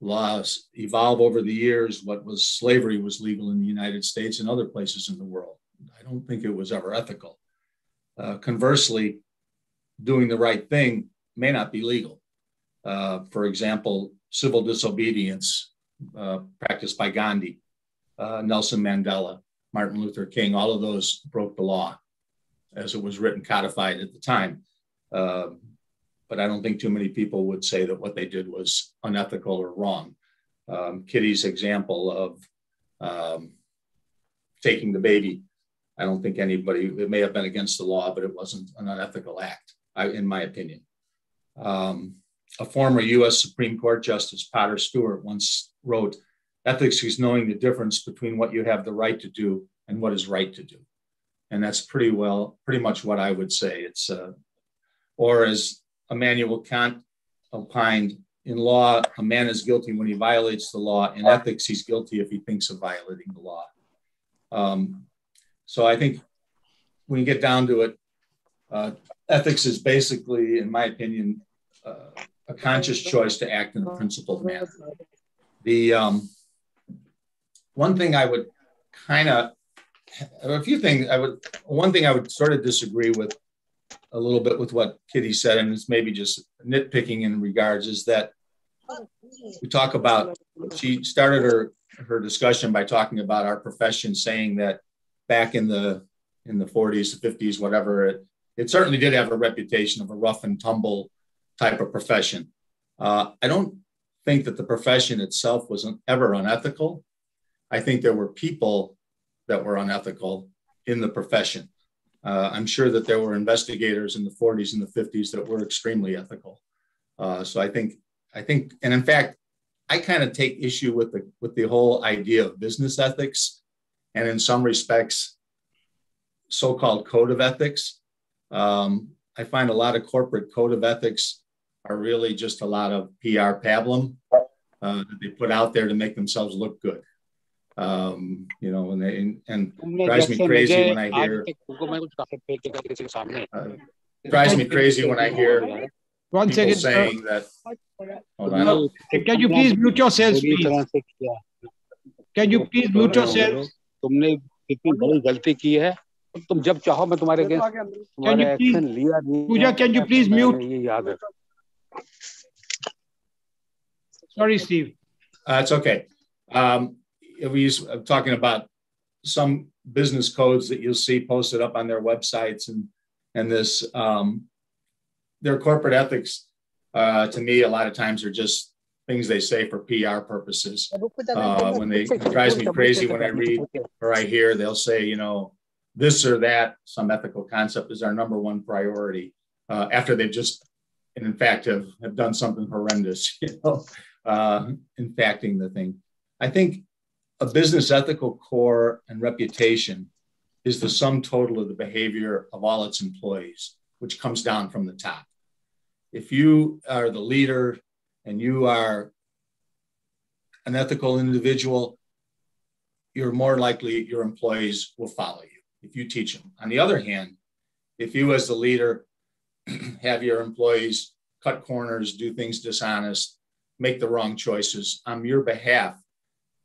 Laws evolve over the years. What was slavery was legal in the United States and other places in the world. I don't think it was ever ethical. Uh, conversely, doing the right thing may not be legal. Uh, for example, civil disobedience uh, practiced by Gandhi, uh, Nelson Mandela, Martin Luther King, all of those broke the law as it was written, codified at the time. But I don't think too many people would say that what they did was unethical or wrong. Um, Kitty's example of um, taking the baby, I don't think anybody, it may have been against the law, but it wasn't an unethical act in my opinion. Um, a former US Supreme Court Justice, Potter Stewart, once wrote, Ethics is knowing the difference between what you have the right to do and what is right to do. And that's pretty well, pretty much what I would say. It's, uh, or as Immanuel Kant opined, in law, a man is guilty when he violates the law. In ethics, he's guilty if he thinks of violating the law. Um, so I think when you get down to it, uh, ethics is basically, in my opinion, uh, a conscious choice to act in a principled manner. The um, one thing I would kind of, a few things I would, one thing I would sort of disagree with a little bit with what Kitty said, and it's maybe just nitpicking in regards, is that we talk about, she started her, her discussion by talking about our profession, saying that back in the in the 40s, the 50s, whatever, it, it certainly did have a reputation of a rough and tumble type of profession. Uh, I don't think that the profession itself was ever unethical. I think there were people that were unethical in the profession. Uh, I'm sure that there were investigators in the 40s and the 50s that were extremely ethical. Uh, so I think, I think, and in fact, I kind of take issue with the with the whole idea of business ethics, and in some respects, so-called code of ethics. Um, I find a lot of corporate code of ethics are really just a lot of PR pablum uh, that they put out there to make themselves look good Um, you know, and they and drives me crazy when I hear. Uh, drives me crazy when I hear one second saying that. No, can you please mute yourselves, please? Can you please mute yourselves? तुमने कितनी बड़ी गलती की है तुम जब चाहो मैं तुम्हारे अगेंस्ट तुम्हारे एक्शन लिया नहीं Pooja can you please mute ये याद है sorry steve uh, it's okay um, we use, I'm talking about some business codes that you'll see posted up on their websites and and this um, their corporate ethics uh, to me a lot of times are just things they say for PR purposes. Uh, when they it drives me crazy when I read or I hear they'll say, you know, this or that, some ethical concept is our number one priority uh, after they've just and in fact have, have done something horrendous, you know, uh, impacting the thing. I think a business ethical core and reputation is the sum total of the behavior of all its employees, which comes down from the top. If you are the leader and you are an ethical individual, you're more likely your employees will follow you if you teach them. On the other hand, if you as the leader have your employees cut corners, do things dishonest, make the wrong choices on your behalf,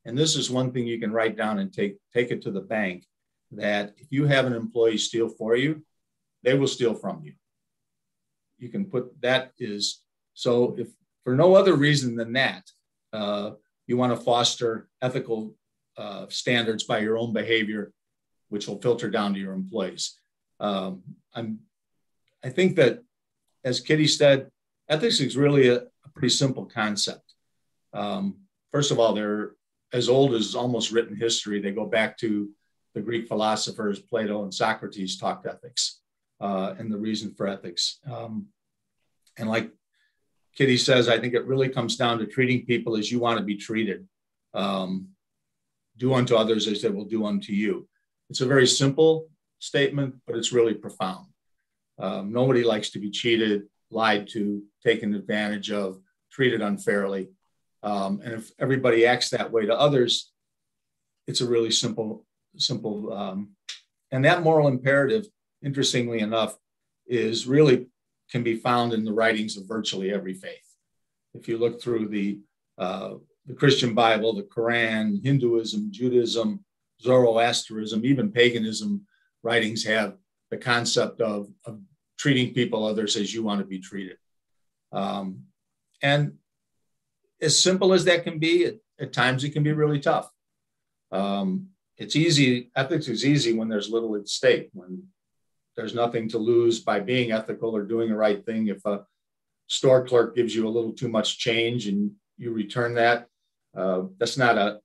and this is one thing you can write down and take take it to the bank that if you have an employee steal for you, they will steal from you. You can put that is so if for no other reason than that, uh, you want to foster ethical uh, standards by your own behavior, which will filter down to your employees. Um, I'm, I think that, as Kitty said, ethics is really a, a pretty simple concept. Um, first of all, they're as old as almost written history. They go back to the Greek philosophers, Plato and Socrates talked ethics uh, and the reason for ethics. Um, and like Kitty says, I think it really comes down to treating people as you want to be treated. Um, do unto others as they will do unto you. It's a very simple statement, but it's really profound. Um, nobody likes to be cheated, lied to, taken advantage of, treated unfairly. Um, and if everybody acts that way to others, it's a really simple, simple. Um, and that moral imperative, interestingly enough, is really can be found in the writings of virtually every faith. If you look through the uh, the Christian Bible, the Quran, Hinduism, Judaism, Zoroastrianism, even paganism writings have the concept of, of treating people, others as you want to be treated. Um, and as simple as that can be, at, at times it can be really tough. Um, it's easy, ethics is easy when there's little at stake, when there's nothing to lose by being ethical or doing the right thing. If a store clerk gives you a little too much change and you return that, uh, that's not a,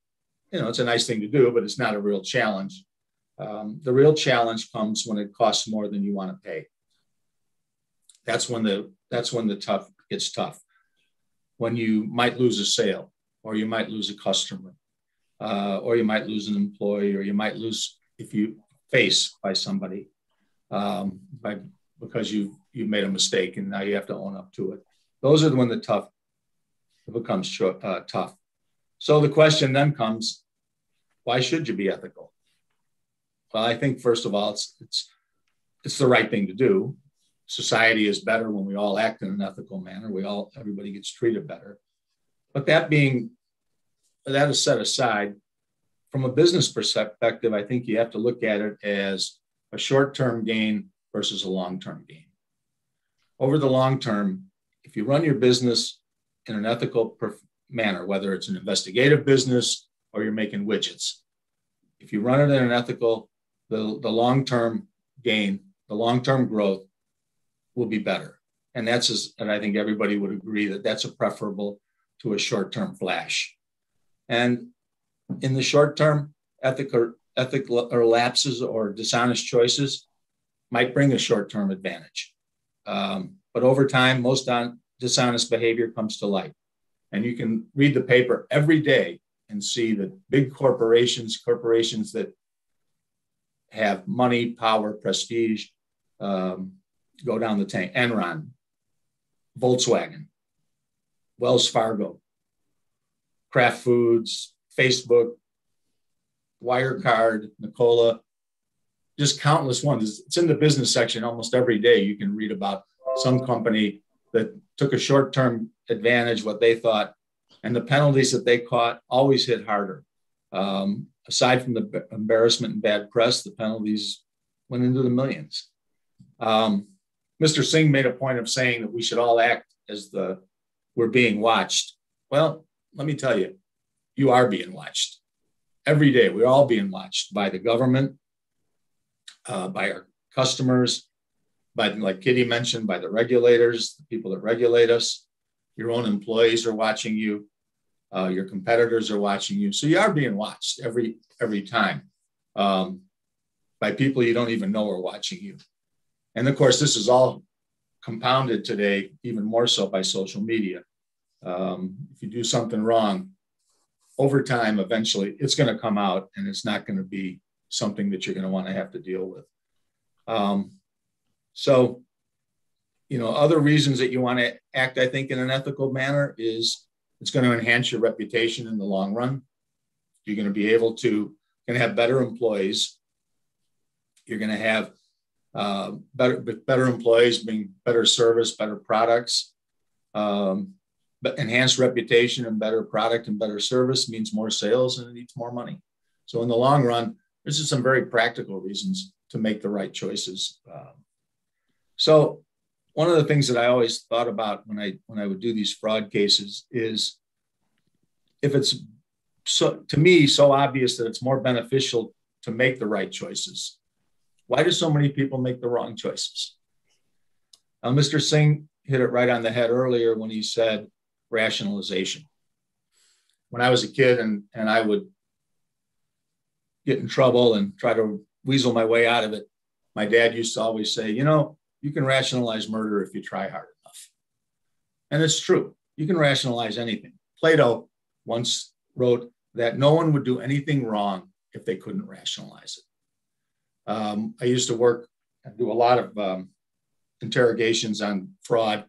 you know, it's a nice thing to do, but it's not a real challenge. Um, the real challenge comes when it costs more than you want to pay. That's when the that's when the tough gets tough. When you might lose a sale, or you might lose a customer, uh, or you might lose an employee, or you might lose if you face by somebody um, by because you you made a mistake and now you have to own up to it. Those are when the tough it becomes uh, tough. So the question then comes, why should you be ethical? Well, I think first of all, it's it's it's the right thing to do. Society is better when we all act in an ethical manner. We all everybody gets treated better. But that being that is set aside, from a business perspective, I think you have to look at it as a short-term gain versus a long-term gain. Over the long term, if you run your business in an ethical manner, whether it's an investigative business or you're making widgets. If you run it in an ethical, the, the long term gain, the long term growth will be better. And that's, just, and I think everybody would agree that that's a preferable to a short term flash. And in the short term, ethical, ethical or lapses or dishonest choices might bring a short term advantage. Um, but over time, most on, dishonest behavior comes to light. And you can read the paper every day and see that big corporations, corporations that have money, power, prestige, um, go down the tank. Enron, Volkswagen, Wells Fargo, Kraft Foods, Facebook, Wirecard, Nikola, just countless ones. It's in the business section almost every day. You can read about some company that took a short term advantage, what they thought, and the penalties that they caught always hit harder. Um, aside from the embarrassment and bad press, the penalties went into the millions. Um, Mr. Singh made a point of saying that we should all act as the we're being watched. Well, let me tell you, you are being watched every day. We're all being watched by the government, uh, by our customers, by, like Kitty mentioned, by the regulators, the people that regulate us. Your own employees are watching you. Uh, your competitors are watching you. So you are being watched every every time um, by people you don't even know are watching you. And of course, this is all compounded today even more so by social media. Um, if you do something wrong, over time, eventually it's going to come out and it's not going to be something that you're going to want to have to deal with. Um, so, you know, other reasons that you want to act, I think, in an ethical manner is it's going to enhance your reputation in the long run. You're going to be able to going to have better employees. You're going to have uh, better better employees, being better service, better products. Um, but enhanced reputation and better product and better service means more sales and it needs more money. So in the long run, there's just some very practical reasons to make the right choices. Um, so one of the things that I always thought about when I when I would do these fraud cases is if it's so to me so obvious that it's more beneficial to make the right choices. Why do so many people make the wrong choices? Mr. Singh hit it right on the head earlier when he said rationalization. When I was a kid and, and I would get in trouble and try to weasel my way out of it, my dad used to always say, you know, you can rationalize murder if you try hard enough. And it's true. You can rationalize anything. Plato once wrote that no one would do anything wrong if they couldn't rationalize it. Um, I used to work and do a lot of um, interrogations on fraud.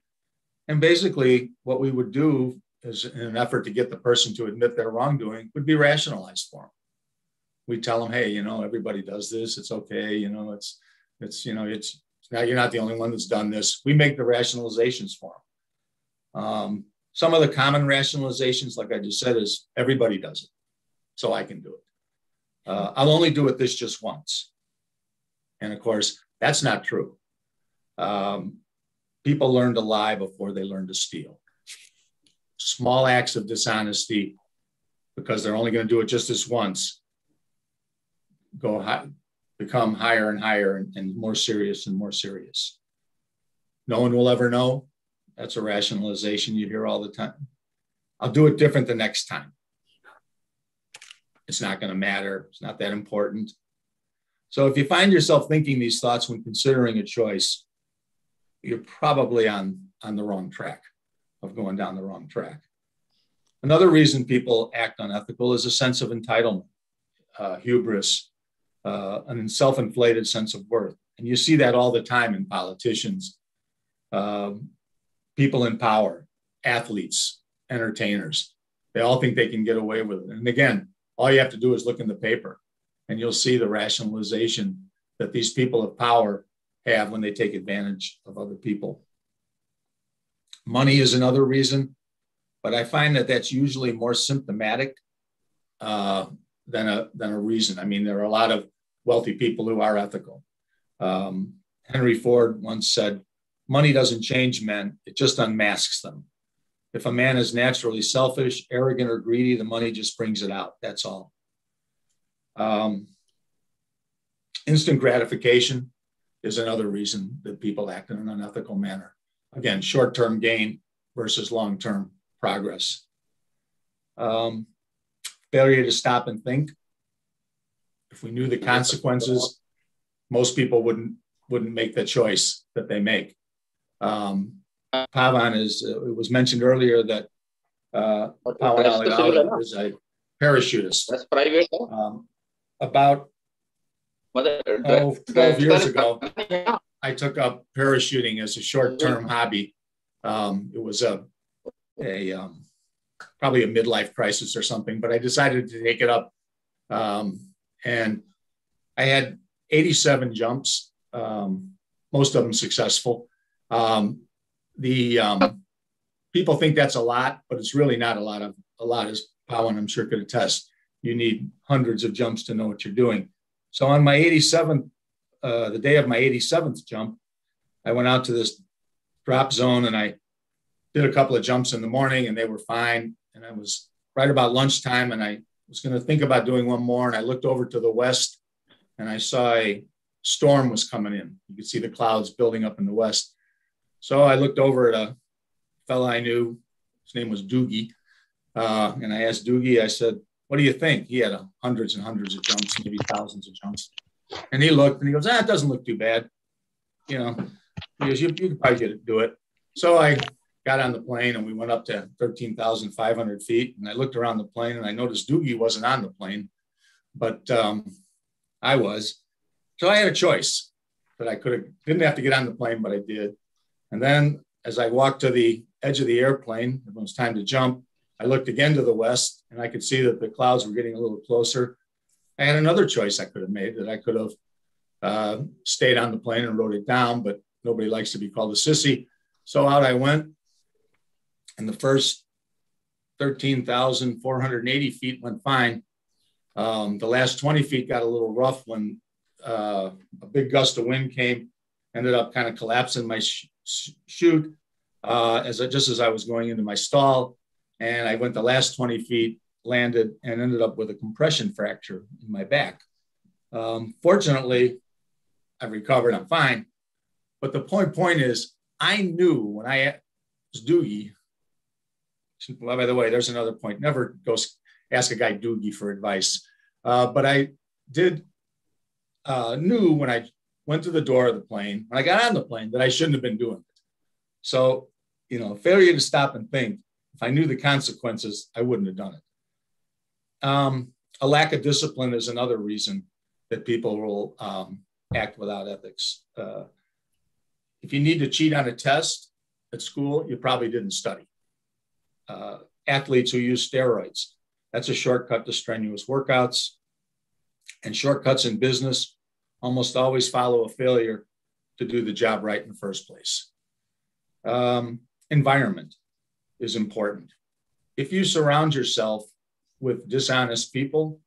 And basically, what we would do is, in an effort to get the person to admit their wrongdoing, would be rationalized for them. We tell them, hey, you know, everybody does this. It's okay. You know, it's, it's, you know, it's now you're not the only one that's done this. We make the rationalizations for them. Um, some of the common rationalizations, like I just said, is everybody does it, so I can do it. Uh, I'll only do it this just once. And of course, that's not true. Um, people learn to lie before they learn to steal. Small acts of dishonesty, because they're only going to do it just this once, go high, become higher and higher and, and more serious and more serious. No one will ever know. That's a rationalization you hear all the time. I'll do it different the next time. It's not going to matter. It's not that important. So if you find yourself thinking these thoughts when considering a choice, you're probably on, on the wrong track of going down the wrong track. Another reason people act unethical is a sense of entitlement, uh, hubris, uh, an self-inflated sense of worth. And you see that all the time in politicians, um, people in power, athletes, entertainers. They all think they can get away with it. And again, all you have to do is look in the paper and you'll see the rationalization that these people of power have when they take advantage of other people. Money is another reason, but I find that that's usually more symptomatic uh, than a than a reason. I mean, there are a lot of wealthy people who are ethical. Um, Henry Ford once said, "Money doesn't change men; it just unmasks them. If a man is naturally selfish, arrogant, or greedy, the money just brings it out. That's all." Um, instant gratification is another reason that people act in an unethical manner. Again, short-term gain versus long-term progress. Um, failure to stop and think. If we knew the consequences, most people wouldn't wouldn't make the choice that they make. Um, Pavan is uh, it was mentioned earlier that uh, Pavan is a parachutist. That's private. Um, about oh, 12 years ago, I took up parachuting as a short-term hobby. Um, it was a a um, probably a midlife crisis or something, but I decided to take it up. Um, and I had 87 jumps, um, most of them successful. Um, the um, people think that's a lot, but it's really not a lot of a lot as Pavan, I'm sure could attest. You need hundreds of jumps to know what you're doing. So on my 87th, uh, the day of my 87th jump, I went out to this drop zone and I did a couple of jumps in the morning and they were fine. And I was right about lunchtime and I was going to think about doing one more. And I looked over to the west and I saw a storm was coming in. You could see the clouds building up in the west. So I looked over at a fellow I knew. His name was Doogie. Uh, and I asked Doogie, I said, what do you think? He had hundreds and hundreds of jumps, maybe thousands of jumps. And he looked and he goes, ah, it doesn't look too bad. You know, He goes, you, you can probably do it. So I got on the plane and we went up to 13,500 feet. And I looked around the plane and I noticed Doogie wasn't on the plane, but um, I was. So I had a choice that I could have, didn't have to get on the plane, but I did. And then as I walked to the edge of the airplane, it was time to jump. I looked again to the west and I could see that the clouds were getting a little closer. I had another choice I could have made that I could have uh, stayed on the plane and wrote it down, but nobody likes to be called a sissy. So out I went. And the first 13,480 feet went fine. Um, the last 20 feet got a little rough when uh, a big gust of wind came, ended up kind of collapsing my sh- chute uh, as I, just as I was going into my stall. And I went the last 20 feet, landed, and ended up with a compression fracture in my back. Um, fortunately, I recovered. I'm fine. But the point point is, I knew when I was Doogie. Well, by the way, there's another point. Never go ask a guy Doogie for advice. Uh, but I did uh, knew when I went to the door of the plane, when I got on the plane, that I shouldn't have been doing it. So, you know, failure to stop and think. If I knew the consequences, I wouldn't have done it. Um, a lack of discipline is another reason that people will um, act without ethics. Uh, if you need to cheat on a test at school, you probably didn't study. Uh, athletes who use steroids, that's a shortcut to strenuous workouts. And shortcuts in business almost always follow a failure to do the job right in the first place. Um, environment is important. If you surround yourself with dishonest people,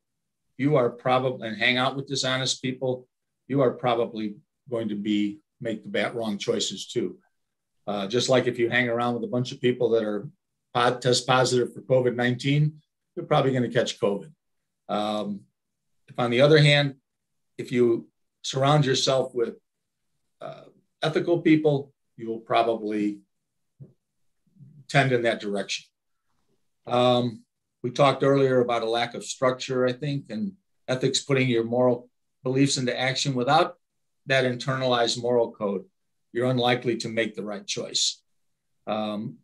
you are probably, and hang out with dishonest people, you are probably going to be make the bad wrong choices too. Uh, just like if you hang around with a bunch of people that are pod, test positive for COVID 19, you're probably going to catch COVID. Um, if, on the other hand, if you surround yourself with uh, ethical people, you will probably tend in that direction. Um, we talked earlier about a lack of structure, I think, and ethics putting your moral beliefs into action without that internalized moral code, you're unlikely to make the right choice. Um,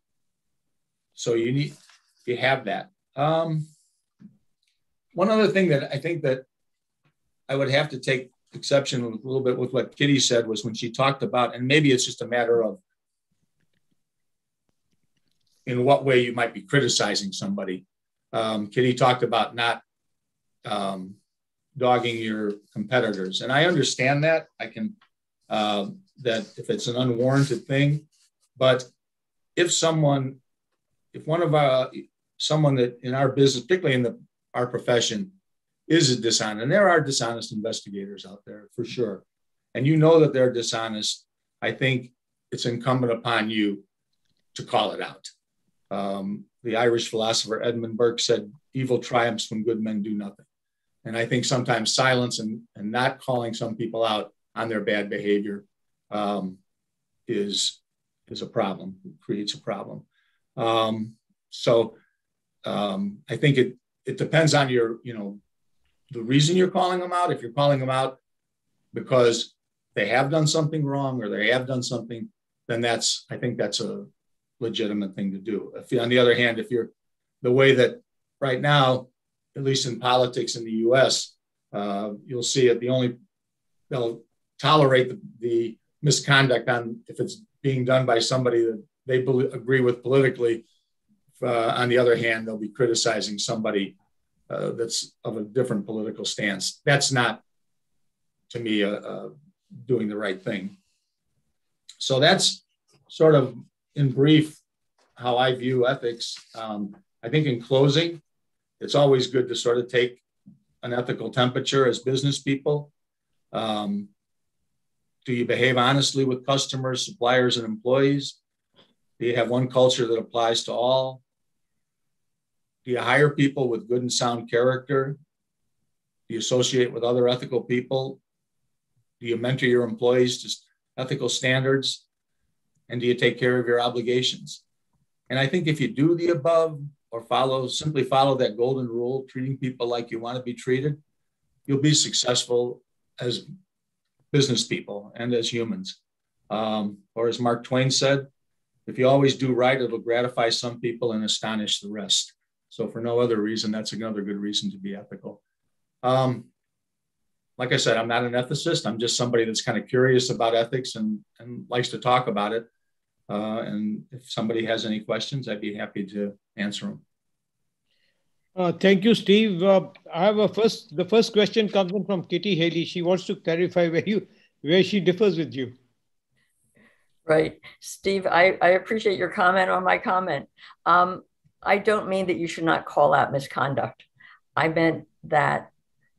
so you need you have that. Um, one other thing that I think that I would have to take exception a little bit with what Kitty said was when she talked about, and maybe it's just a matter of in what way you might be criticizing somebody. Um, Kitty talked about not um, dogging your competitors. And I understand that. I can, uh, that if it's an unwarranted thing, but if someone, if one of our, someone that in our business, particularly in the, our profession, is a dishonest, and there are dishonest investigators out there for sure, and you know that they're dishonest, I think it's incumbent upon you to call it out. Um, the Irish philosopher Edmund Burke said, Evil triumphs when good men do nothing. And I think sometimes silence and, and not calling some people out on their bad behavior um, is, is a problem, it creates a problem. Um, so um, I think it, it depends on your, you know, the reason you're calling them out. If you're calling them out because they have done something wrong or they have done something, then that's, I think that's a legitimate thing to do. If on the other hand, if you're the way that right now at least in politics in the U.S., uh, you'll see it. The only they'll tolerate the, the, misconduct on if it's being done by somebody that they agree with politically. Uh, on the other hand, they'll be criticizing somebody uh, that's of a different political stance. That's not, to me, uh, uh, doing the right thing. So that's sort of in brief how I view ethics. Um, I think in closing, it's always good to sort of take an ethical temperature as business people. Um, do you behave honestly with customers, suppliers, and employees? Do you have one culture that applies to all? Do you hire people with good and sound character? Do you associate with other ethical people? Do you mentor your employees to ethical standards? And do you take care of your obligations? And I think if you do the above, or follow simply follow that golden rule treating people like you want to be treated you'll be successful as business people and as humans Um, or as Mark Twain said, if you always do right, it'll gratify some people and astonish the rest. So, for no other reason, that's another good reason to be ethical. Um, like I said, I'm not an ethicist. I'm just somebody that's kind of curious about ethics and, and likes to talk about it. Uh, and if somebody has any questions, I'd be happy to answer them. Uh, thank you, Steve. Uh, I have a first. The first question comes in from Kitty Hailey. She wants to clarify where you where she differs with you. Right, Steve. I, I appreciate your comment on my comment. Um, I don't mean that you should not call out misconduct. I meant that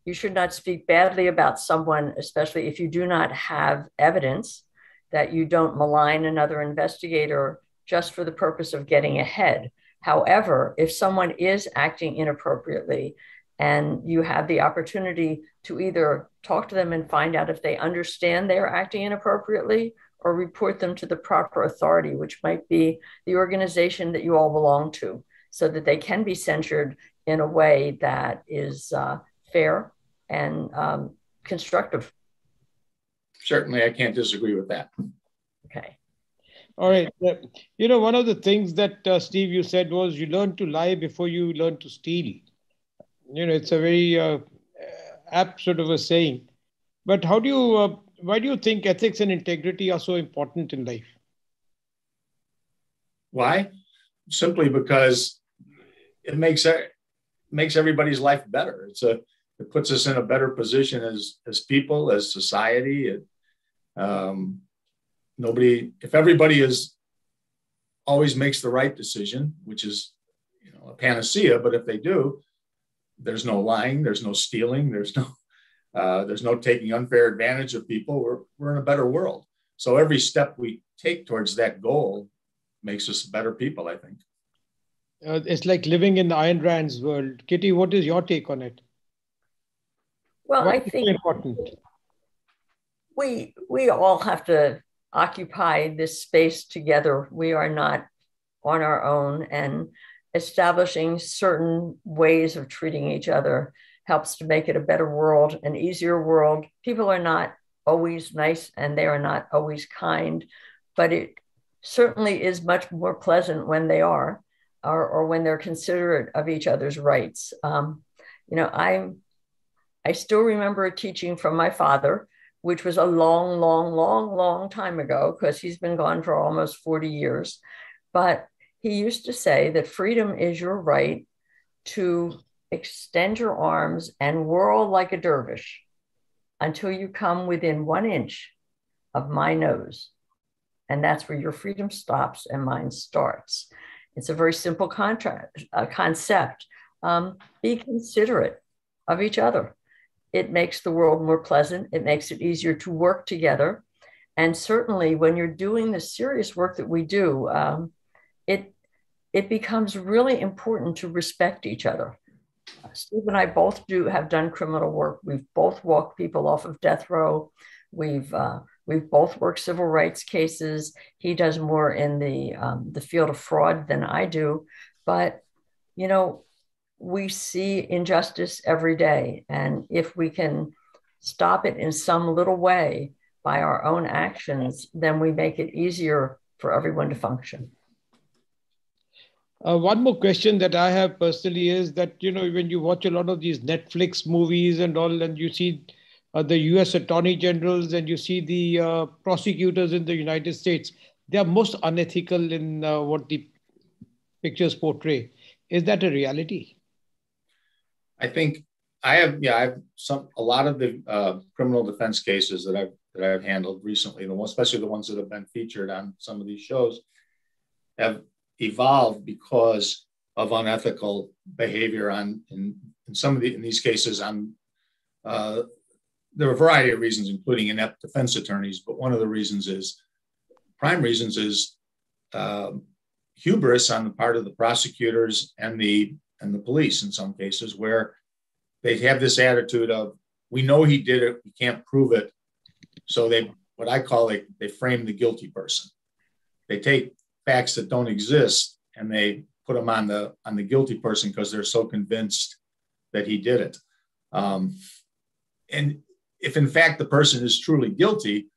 you should not speak badly about someone, especially if you do not have evidence that you don't malign another investigator just for the purpose of getting ahead. However, if someone is acting inappropriately and you have the opportunity to either talk to them and find out if they understand they're acting inappropriately or report them to the proper authority, which might be the organization that you all belong to, so that they can be censured in a way that is uh, fair and um, constructive. Certainly, I can't disagree with that. Okay. All right. You know, one of the things that uh, Steve you said was you learn to lie before you learn to steal. You know, it's a very uh, apt sort of a saying. But how do you? Uh, why do you think ethics and integrity are so important in life? Why? Simply because it makes it makes everybody's life better. It's a it puts us in a better position as as people, as society. It, um, nobody, if everybody is always makes the right decision, which is you know a panacea, but if they do, there's no lying, there's no stealing, there's no uh, there's no taking unfair advantage of people. We're we're in a better world. So every step we take towards that goal makes us better people. I think. Uh, it's like living in the Ayn Rand's world. Kitty, what is your take on it? Well, what I think important? We we all have to occupy this space together. We are not on our own, and establishing certain ways of treating each other helps to make it a better world, an easier world. People are not always nice and they are not always kind, but it certainly is much more pleasant when they are or, or when they're considerate of each other's rights. Um, you know, I'm I still remember a teaching from my father, which was a long, long, long, long time ago, because he's been gone for almost 40 years. But he used to say that freedom is your right to extend your arms and whirl like a dervish until you come within one inch of my nose. And that's where your freedom stops and mine starts. It's a very simple contract, uh, concept. Um, be considerate of each other it makes the world more pleasant. It makes it easier to work together. And certainly, when you're doing the serious work that we do, um, it it becomes really important to respect each other. Steve and I both do have done criminal work. We've both walked people off of death row. We've uh, we've both worked civil rights cases. He does more in the um, the field of fraud than I do, but you know we see injustice every day. And if we can stop it in some little way by our own actions, then we make it easier for everyone to function. Uh, one more question that I have personally is that, you know, when you watch a lot of these Netflix movies and all, and you see uh, the US attorney generals and you see the uh, prosecutors in the United States, they are most unethical in uh, what the pictures portray. Is that a reality? I think I have, yeah, I have some a lot of the uh, criminal defense cases that I've that I've handled recently, the especially the ones that have been featured on some of these shows, have evolved because of unethical behavior on in, in some of the in these cases on uh, there are a variety of reasons, including inept defense attorneys, but one of the reasons is prime reasons is uh, hubris on the part of the prosecutors and the and the police in some cases where they have this attitude of we know he did it we can't prove it. So they what i call it they frame the guilty person. They take facts that don't exist and they put them on the on the guilty person because they're so convinced that he did it. Um, and if in fact the person is truly guilty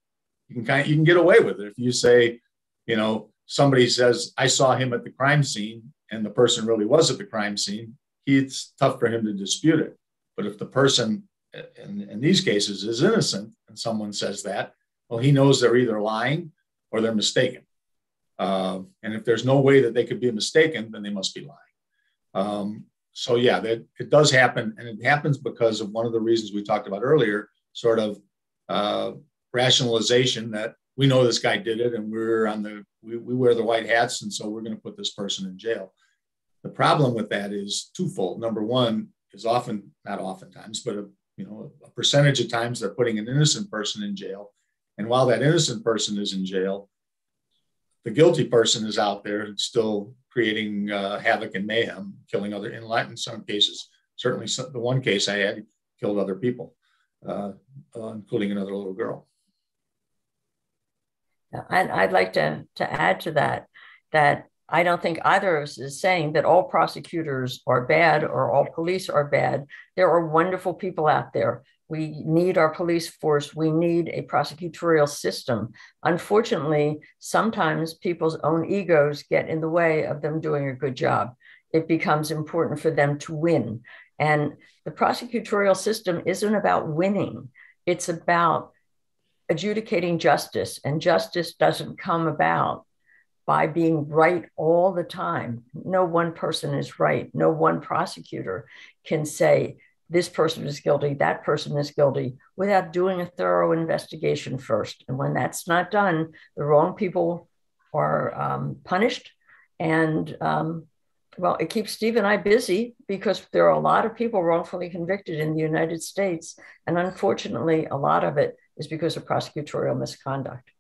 You can kind of, you can get away with it. If you say, you know, somebody says, I saw him at the crime scene and the person really was at the crime scene, it's tough for him to dispute it. But if the person in, in these cases is innocent and someone says that, well, he knows they're either lying or they're mistaken. Uh, and if there's no way that they could be mistaken, then they must be lying. Um, so yeah, that it does happen, and it happens because of one of the reasons we talked about earlier, sort of uh, rationalization that we know this guy did it, and we're on the we, we wear the white hats, and so we're going to put this person in jail. The problem with that is twofold. Number one is often not oftentimes, but a, you know a percentage of times they're putting an innocent person in jail, and while that innocent person is in jail, the guilty person is out there still creating uh, havoc and mayhem, killing other, in, in some cases, certainly some, the one case I had killed other people, uh, uh, including another little girl. And I'd like to, to add to that, that I don't think either of us is saying that all prosecutors are bad or all police are bad. There are wonderful people out there we need our police force. We need a prosecutorial system. Unfortunately, sometimes people's own egos get in the way of them doing a good job. It becomes important for them to win. And the prosecutorial system isn't about winning, it's about adjudicating justice. And justice doesn't come about by being right all the time. No one person is right. No one prosecutor can say, this person is guilty, that person is guilty, without doing a thorough investigation first. And when that's not done, the wrong people are um, punished. And um, well, it keeps Steve and I busy because there are a lot of people wrongfully convicted in the United States. And unfortunately, a lot of it is because of prosecutorial misconduct.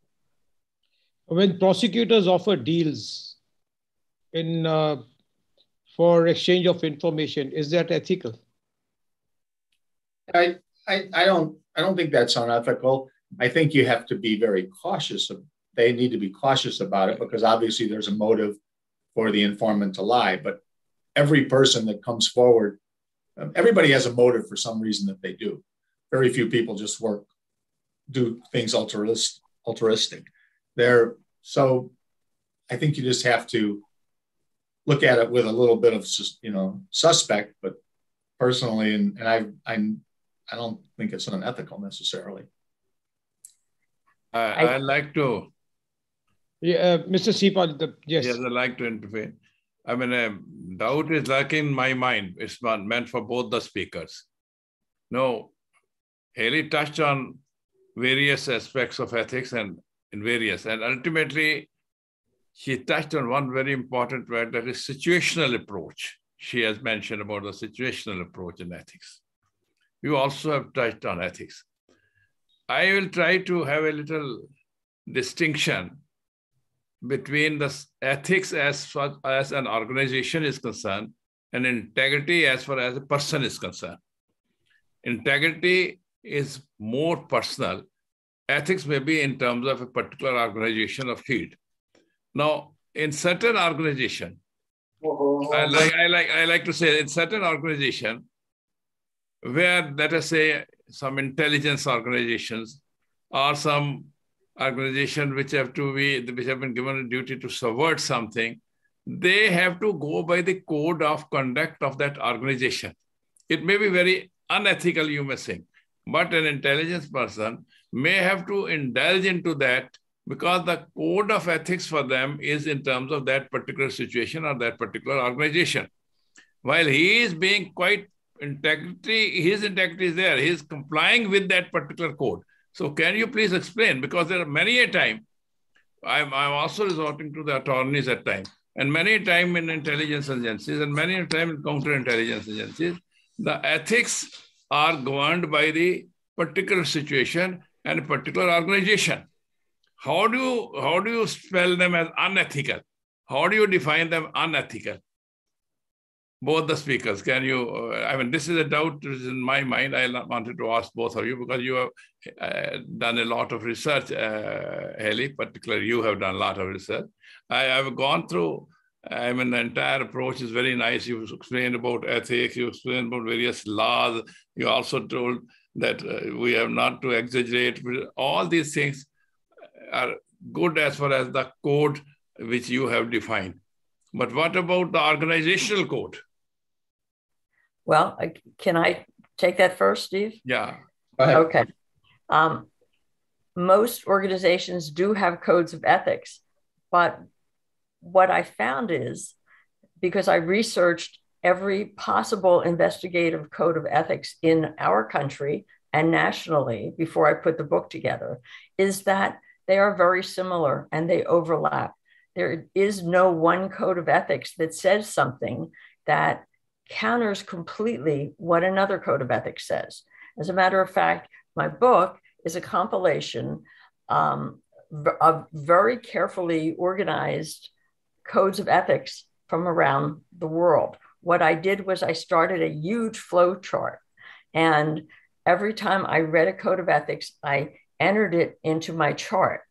When prosecutors offer deals in uh, for exchange of information, is that ethical? I, I, I don't I don't think that's unethical. I think you have to be very cautious of they need to be cautious about it because obviously there's a motive for the informant to lie. But every person that comes forward, um, everybody has a motive for some reason that they do. Very few people just work, do things altruistic. altruistic. They're so I think you just have to look at it with a little bit of you know suspect, but personally, and, and I I I don't think it's unethical necessarily. I, I like to. Yeah, uh, Mr. Seipal, the, yes. Yes, I like to intervene. I mean, um, doubt is lurking in my mind. It's not meant for both the speakers. No, Hailey touched on various aspects of ethics and in various, and ultimately, she touched on one very important word that is situational approach. She has mentioned about the situational approach in ethics you also have touched on ethics. I will try to have a little distinction between the ethics as far as an organization is concerned and integrity as far as a person is concerned. Integrity is more personal. Ethics may be in terms of a particular organization of field. Now, in certain organization, I uh-huh. like, I like I like to say in certain organization, where, let us say, some intelligence organizations or some organization which have to be, which have been given a duty to subvert something, they have to go by the code of conduct of that organization. It may be very unethical, you may think, but an intelligence person may have to indulge into that because the code of ethics for them is in terms of that particular situation or that particular organization. While he is being quite integrity, his integrity is there. He is complying with that particular code. So can you please explain? Because there are many a time, I'm, I'm also resorting to the attorneys at times, and many a time in intelligence agencies and many a time in counterintelligence agencies, the ethics are governed by the particular situation and a particular organization. How do you, how do you spell them as unethical? How do you define them unethical? both the speakers. Can you, uh, I mean, this is a doubt which is in my mind. I wanted to ask both of you because you have uh, done a lot of research, uh, particularly you have done a lot of research. I have gone through, I mean, the entire approach is very nice. You explained about ethics, you explained about various laws. You also told that uh, we have not to exaggerate all these things. are good as far as the code which you have defined. But what about the organizational code? Well, can I take that first, Steve? Yeah. Okay. Um, most organizations do have codes of ethics, but what I found is because I researched every possible investigative code of ethics in our country and nationally before I put the book together, is that they are very similar and they overlap. There is no one code of ethics that says something that counters completely what another code of ethics says. As a matter of fact, my book is a compilation um, of very carefully organized codes of ethics from around the world. What I did was I started a huge flow chart. And every time I read a code of ethics, I entered it into my chart.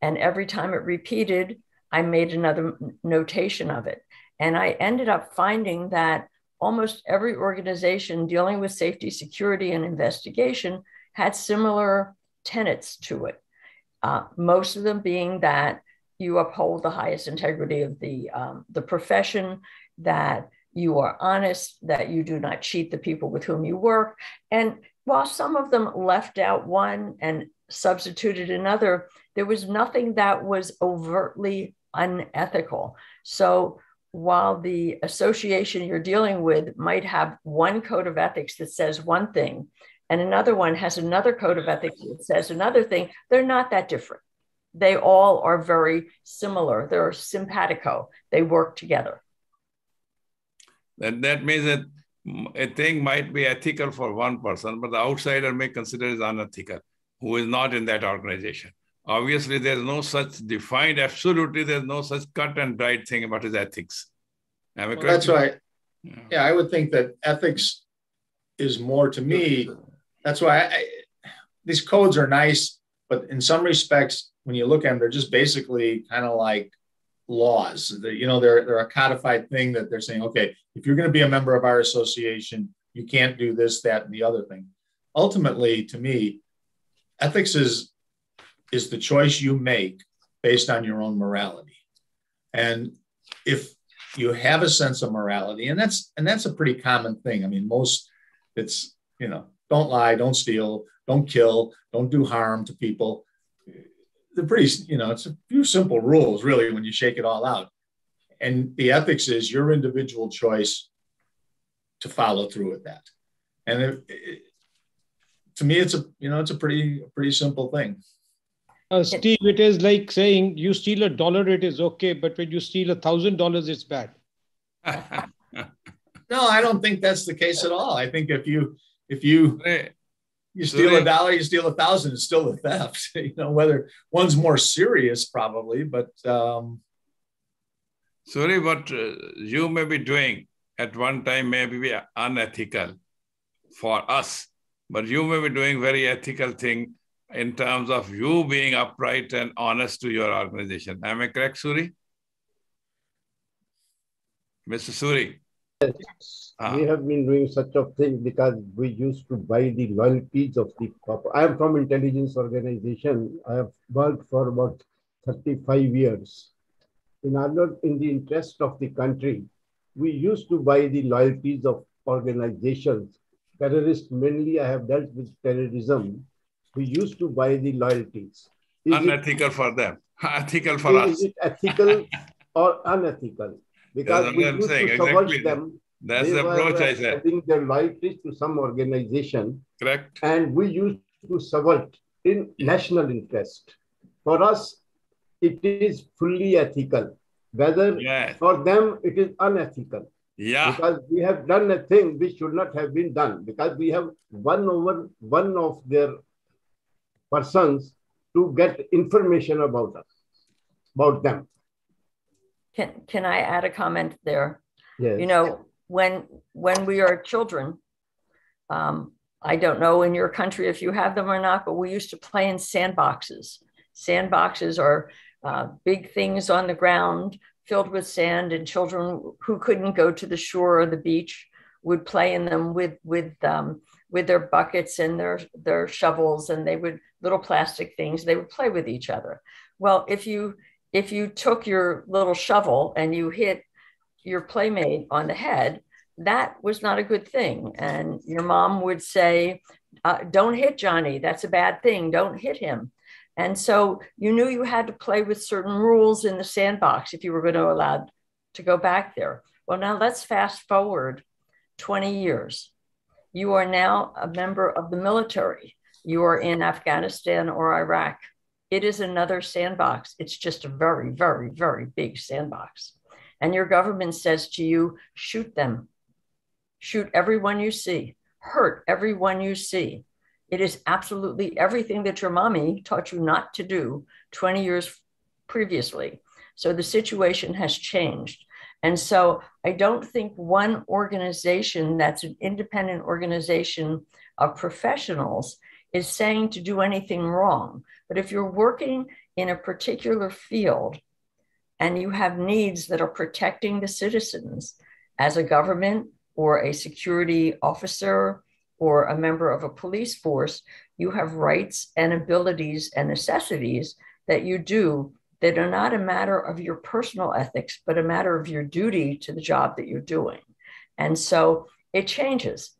And every time it repeated, I made another notation of it. And I ended up finding that almost every organization dealing with safety, security, and investigation had similar tenets to it. Uh, most of them being that you uphold the highest integrity of the, um, the profession, that you are honest, that you do not cheat the people with whom you work. And while some of them left out one and substituted another, there was nothing that was overtly unethical. So while the association you're dealing with might have one code of ethics that says one thing, and another one has another code of ethics that says another thing, they're not that different. They all are very similar. They're simpatico. They work together. That, that means that a thing might be ethical for one person, but the outsider may consider it unethical, who is not in that organization. Obviously, there's no such defined, absolutely, there's no such cut and dried thing about his ethics. Well, that's right. Yeah. yeah. I would think that ethics is more to me. That's why I, these codes are nice, but in some respects, when you look at them, they're just basically kind of like laws. They're, you know, they're they're a codified thing that they're saying, okay, if you're going to be a member of our association, you can't do this, that, and the other thing. Ultimately, to me, ethics is is the choice you make based on your own morality. And if you have a sense of morality, and that's and that's a pretty common thing. I mean, most it's you know, don't lie, don't steal, don't kill, don't do harm to people. The pretty, you know, it's a few simple rules really when you shake it all out. And the ethics is your individual choice to follow through with that. And it, it, to me, it's a you know, it's a pretty pretty simple thing. Uh, Steve, it is like saying you steal a dollar, it is okay, but when you steal a thousand dollars, it's bad. no, I don't think that's the case at all. I think if you if you you steal a dollar, you steal a thousand, it's still a theft. you know, whether one's more serious, probably, but um sorry, what uh, you may be doing at one time may be unethical for us, but you may be doing very ethical thing in terms of you being upright and honest to your organization. Am I correct, Suri? Mr. Suri? Yes, ah. we have been doing such a thing because we used to buy the loyalties of the I am from intelligence organization. I have worked for about 35 years. In order, in the interest of the country, we used to buy the loyalties of organizations. Terrorists, mainly I have dealt with terrorism we used to buy the loyalties. Is unethical it, for them, ethical for is us. Is it ethical or unethical? Because we used saying. to exactly. them. That's the approach I uh, said. Having their loyalties to some organization. Correct. And we used to subvert in national interest. For us, it is fully ethical. Whether yes. for them it is unethical. Yeah. Because we have done a thing which should not have been done because we have won over one of their persons to get information about us, about them. Can can I add a comment there? Yes. You know, when when we are children, um, I don't know in your country if you have them or not, but we used to play in sandboxes. Sandboxes are uh, big things on the ground filled with sand, and children who couldn't go to the shore or the beach would play in them with with um, with their buckets and their their shovels and they would little plastic things they would play with each other well if you if you took your little shovel and you hit your playmate on the head that was not a good thing and your mom would say uh, don't hit johnny that's a bad thing don't hit him and so you knew you had to play with certain rules in the sandbox if you were going to allow to go back there well now let's fast forward 20 years you are now a member of the military. You are in Afghanistan or Iraq. It is another sandbox. It's just a very, very, very big sandbox. And your government says to you, shoot them, shoot everyone you see, hurt everyone you see. It is absolutely everything that your mommy taught you not to do 20 years previously. So the situation has changed. And so I don't think one organization that's an independent organization of professionals is saying to do anything wrong. But if you're working in a particular field and you have needs that are protecting the citizens as a government or a security officer or a member of a police force, you have rights and abilities and necessities that you do that are not a matter of your personal ethics, but a matter of your duty to the job that you're doing. And so it changes.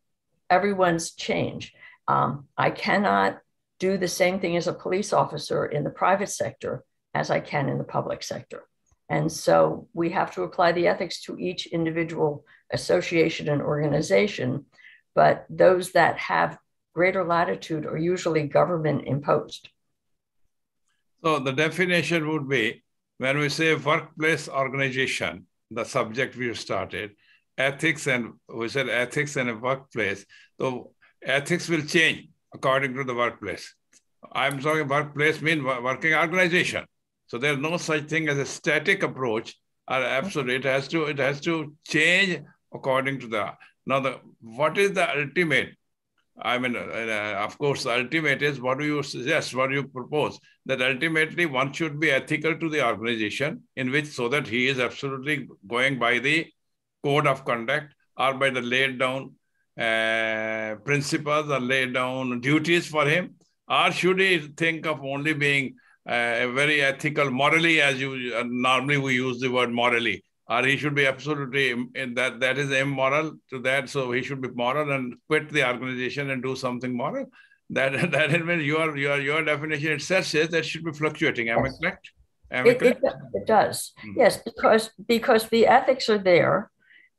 Everyone's change. Um, I cannot do the same thing as a police officer in the private sector as I can in the public sector. And so we have to apply the ethics to each individual association and organization. But those that have greater latitude are usually government imposed. So the definition would be when we say workplace organization, the subject we started, ethics and we said ethics and a workplace. So ethics will change according to the workplace. I'm talking workplace mean working organization. So there's no such thing as a static approach or absolute. It has to it has to change according to the now the what is the ultimate I mean, uh, uh, of course, the ultimate is what do you suggest, what do you propose? That ultimately one should be ethical to the organization in which so that he is absolutely going by the code of conduct or by the laid down uh, principles or laid down duties for him? Or should he think of only being uh, very ethical, morally, as you uh, normally we use the word morally, or he should be absolutely that that is immoral to that so he should be moral and quit the organization and do something moral. That that means your your your definition itself says that should be fluctuating. Am i correct? Am it, I correct? It, it does. Hmm. yes because because the ethics are there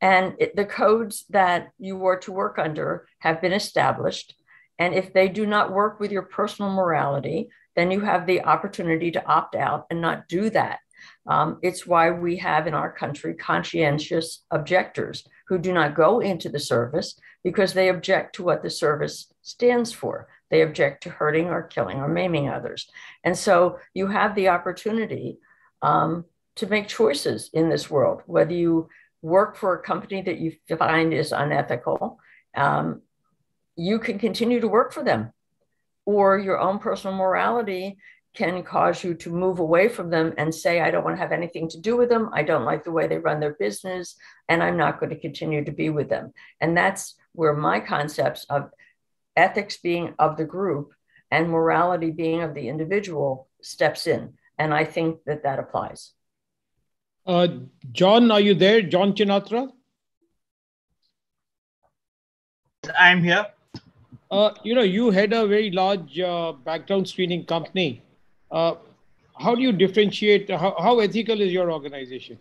and it, the codes that you were to work under have been established. And if they do not work with your personal morality then you have the opportunity to opt out and not do that um, it's why we have in our country conscientious objectors who do not go into the service because they object to what the service stands for. They object to hurting or killing or maiming others. And so you have the opportunity um, to make choices in this world, whether you work for a company that you find is unethical, um, you can continue to work for them, or your own personal morality can cause you to move away from them and say, I don't want to have anything to do with them. I don't like the way they run their business, and I'm not going to continue to be with them. And that's where my concepts of ethics being of the group and morality being of the individual steps in. And I think that that applies. Uh, John, are you there? John Chinatra? I'm here. Uh, you know, you had a very large uh, background screening company. Uh, how do you differentiate? How, how ethical is your organization?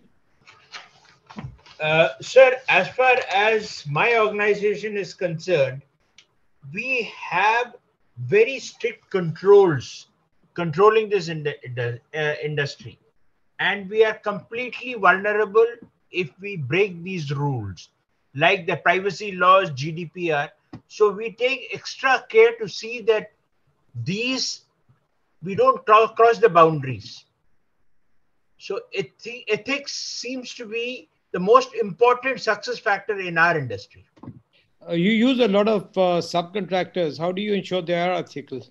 Uh, sir, as far as my organization is concerned, we have very strict controls controlling this in the, in the uh, industry. And we are completely vulnerable if we break these rules, like the privacy laws, GDPR. So we take extra care to see that these we don't cross the boundaries. So ethics seems to be the most important success factor in our industry. Uh, you use a lot of uh, subcontractors. How do you ensure they are ethical?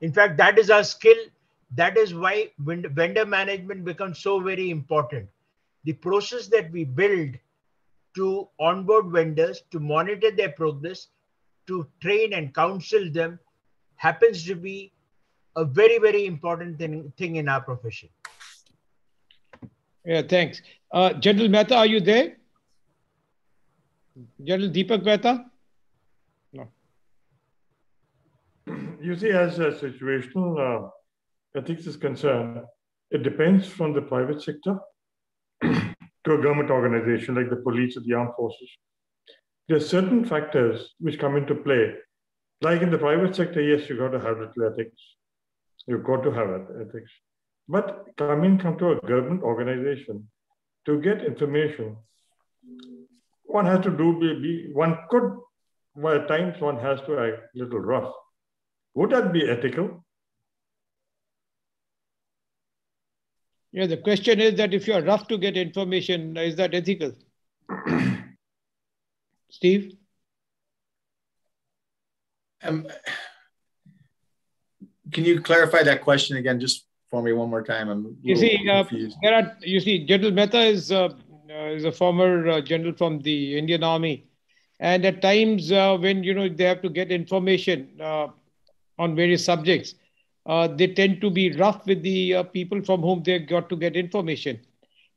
In fact, that is our skill. That is why vendor management becomes so very important. The process that we build to onboard vendors, to monitor their progress, to train and counsel them happens to be a very, very important thing, thing in our profession. Yeah, thanks. Uh, General Mehta, are you there? General Deepak Mehta? No. You see, as a situational uh, ethics is concerned, it depends from the private sector to a government organization like the police or the armed forces. There are certain factors which come into play. Like in the private sector, yes, you've got to have little ethics. You've got to have ethics. But coming come to a government organization to get information, one has to do be, be one could well, at times one has to act a little rough. Would that be ethical? Yeah, the question is that if you're rough to get information, is that ethical? Steve? Um, can you clarify that question again, just for me one more time? I'm you see, uh, there are you see, General Mehta is uh, uh, is a former uh, general from the Indian Army, and at times uh, when you know they have to get information uh, on various subjects, uh, they tend to be rough with the uh, people from whom they got to get information.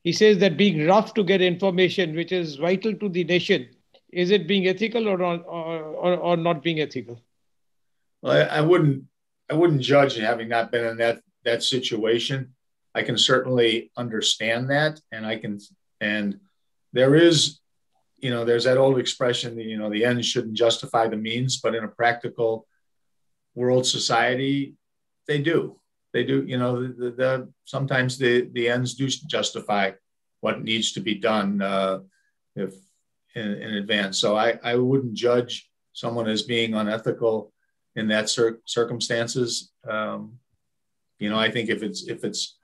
He says that being rough to get information, which is vital to the nation, is it being ethical or not, or, or, or not being ethical? Well, I, I, wouldn't, I wouldn't judge having not been in that that situation. I can certainly understand that, and I can, and there is, you know, there's that old expression, you know, the end shouldn't justify the means, but in a practical world society, they do. They do. You know, the, the sometimes the the ends do justify what needs to be done uh, if in, in, advance. So I I wouldn't judge someone as being unethical in that cir- circumstances. Um, you know, I think if it's if it's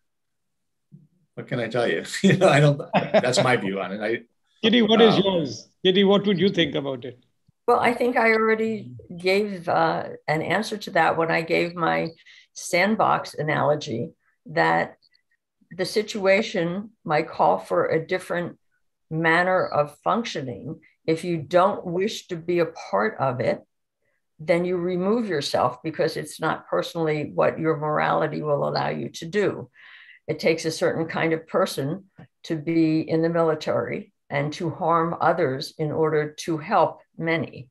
what can I tell you? you know, I don't. That's my view on it. I, Kitty, what is um, yours? Kitty, what would you think about it? Well, I think I already gave uh, an answer to that when I gave my sandbox analogy that the situation might call for a different manner of functioning. If you don't wish to be a part of it, then you remove yourself because it's not personally what your morality will allow you to do. It takes a certain kind of person to be in the military and to harm others in order to help many.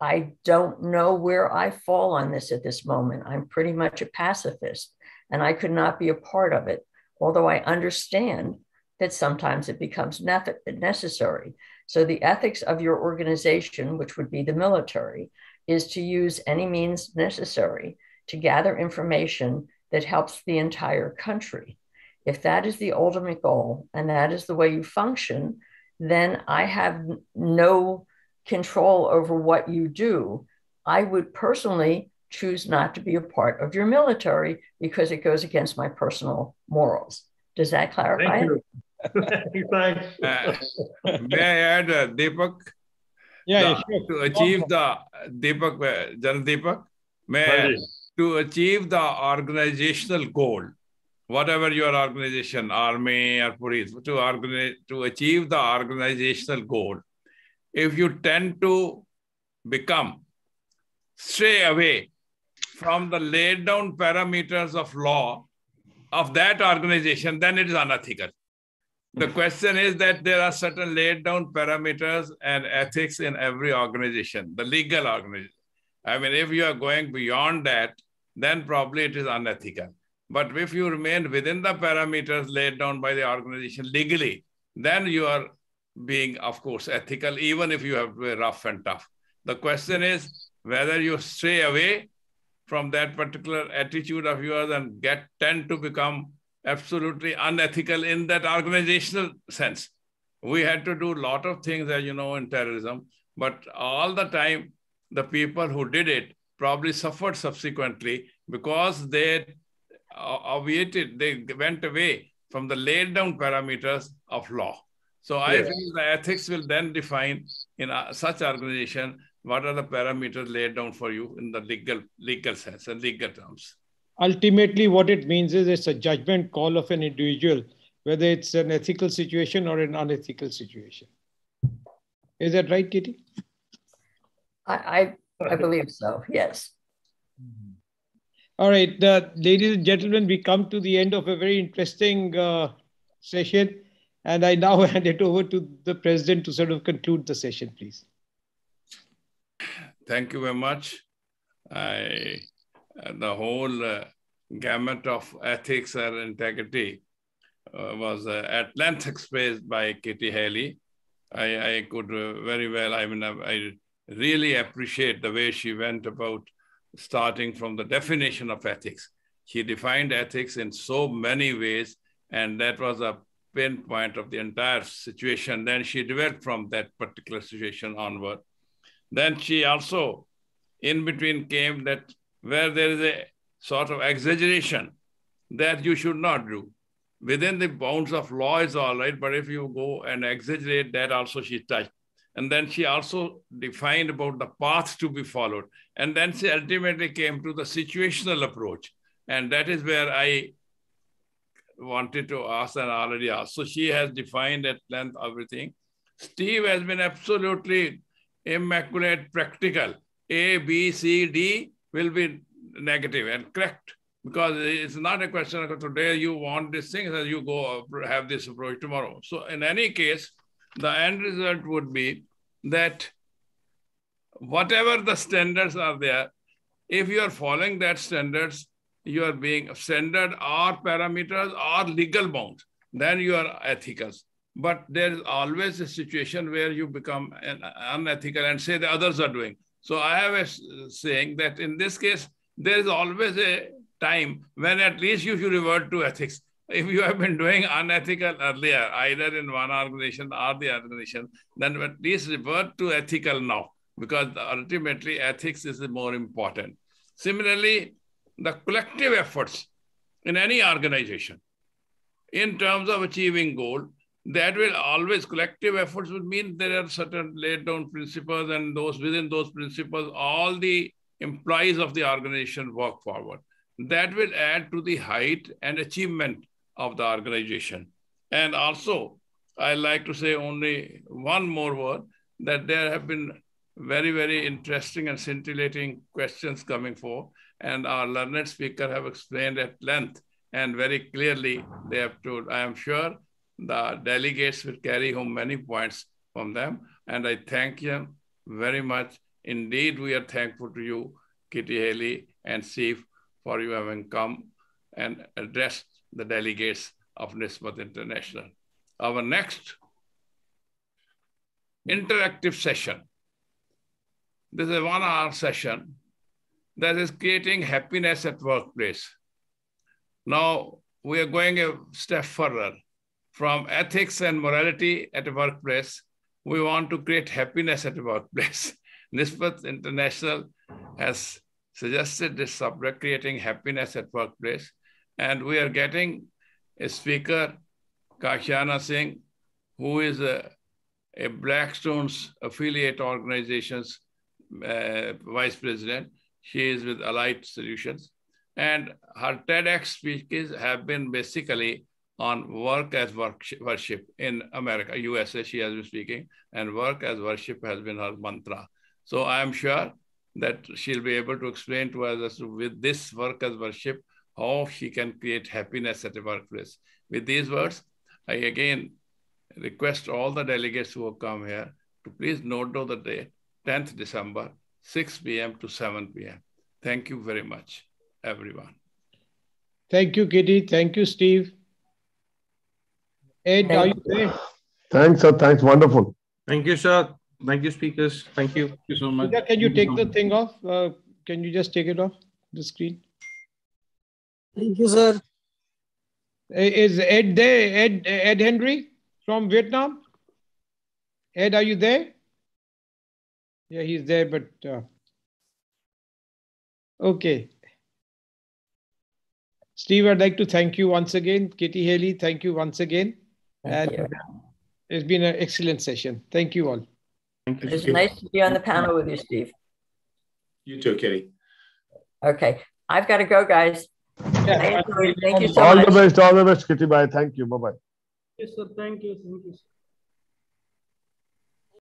I don't know where I fall on this at this moment. I'm pretty much a pacifist and I could not be a part of it, although I understand that sometimes it becomes necessary. So, the ethics of your organization, which would be the military, is to use any means necessary to gather information that helps the entire country. If that is the ultimate goal and that is the way you function, then I have no control over what you do. I would personally choose not to be a part of your military because it goes against my personal morals. Does that clarify Thank you. Thanks. Uh, may I add, uh, Deepak? Yeah, the, sure. To achieve the Deepak, uh, Jan Deepak, may I, to achieve the organizational goal, whatever your organization, army or police, to organize to achieve the organizational goal, if you tend to become stray away from the laid down parameters of law of that organization, then it is unethical. The question is that there are certain laid down parameters and ethics in every organization, the legal organization. I mean, if you are going beyond that, then probably it is unethical. But if you remain within the parameters laid down by the organization legally, then you are being, of course, ethical, even if you have to be rough and tough. The question is whether you stray away from that particular attitude of yours and get tend to become absolutely unethical in that organizational sense. We had to do a lot of things, as you know, in terrorism, but all the time, the people who did it probably suffered subsequently because they uh, obviated, they went away from the laid down parameters of law. So I yes. feel the ethics will then define in a, such organization what are the parameters laid down for you in the legal legal sense and legal terms. Ultimately, what it means is it's a judgment call of an individual, whether it's an ethical situation or an unethical situation. Is that right, Kitty? I, I, I believe so, yes. All right, uh, ladies and gentlemen, we come to the end of a very interesting uh, session. And I now hand it over to the president to sort of conclude the session, please. Thank you very much. I, the whole uh, gamut of ethics and integrity uh, was uh, at length expressed by Kitty Hailey. I, I could very well, I mean, I really appreciate the way she went about starting from the definition of ethics. She defined ethics in so many ways, and that was a pinpoint of the entire situation. Then she developed from that particular situation onward. Then she also, in between, came that where there is a sort of exaggeration that you should not do. Within the bounds of law is all right, but if you go and exaggerate, that also she touched. And then she also defined about the path to be followed. And then she ultimately came to the situational approach. And that is where I wanted to ask and already asked. So she has defined at length everything. Steve has been absolutely immaculate, practical. A, B, C, D will be negative and correct because it's not a question of today you want this thing, so you go have this approach tomorrow. So in any case, the end result would be that whatever the standards are there, if you are following that standards, you are being standard or parameters or legal bounds, then you are ethical. But there is always a situation where you become unethical and say the others are doing. So I have a saying that in this case, there is always a time when at least you should revert to ethics. If you have been doing unethical earlier, either in one organization or the organization, then at least revert to ethical now, because ultimately ethics is more important. Similarly, the collective efforts in any organization in terms of achieving goal, that will always collective efforts would mean there are certain laid down principles and those within those principles, all the employees of the organization work forward. That will add to the height and achievement of the organization. And also, I like to say only one more word that there have been very, very interesting and scintillating questions coming forth. And our learned speaker have explained at length and very clearly they have told, I am sure the delegates will carry home many points from them. And I thank you very much. Indeed, we are thankful to you, Kitty Hailey and Steve, for you having come and addressed the delegates of NISSMAT International. Our next interactive session. This is a one hour session that is creating happiness at workplace. Now we are going a step further from ethics and morality at a workplace. We want to create happiness at a workplace. NISSMAT International has suggested this subject, creating happiness at workplace. And we are getting a speaker, Kashiana Singh, who is a, a Blackstone's affiliate organization's uh, vice president. She is with Allied Solutions. And her TEDx speeches have been basically on work as worship in America, USA, she has been speaking, and work as worship has been her mantra. So I am sure that she'll be able to explain to us with this work as worship, how she can create happiness at a workplace. With these words, I again request all the delegates who have come here to please note down the date, 10th December, 6 p.m. to 7 p.m. Thank you very much, everyone. Thank you, Kitty. Thank you, Steve. Ed, are you there? Thanks, sir. Thanks. Wonderful. Thank you, sir. Thank you, speakers. Thank you. Thank you so much. can you take the thing off? Uh, can you just take it off the screen? Thank you, sir. Is Ed there? Ed, Ed Henry from Vietnam? Ed, are you there? Yeah, he's there, but uh, okay. Steve, I'd like to thank you once again. Kitty Hailey, thank you once again. Thank and you. it's been an excellent session. Thank you all. Thank you. It's nice to be on the panel with you, Steve. You too, Kitty. Okay, I've got to go, guys. Yeah. Thank you, Thank you so all much. the best, all the best, Kitty. Bye. Thank you. Bye bye. Yes, sir. Thank you. Thank you.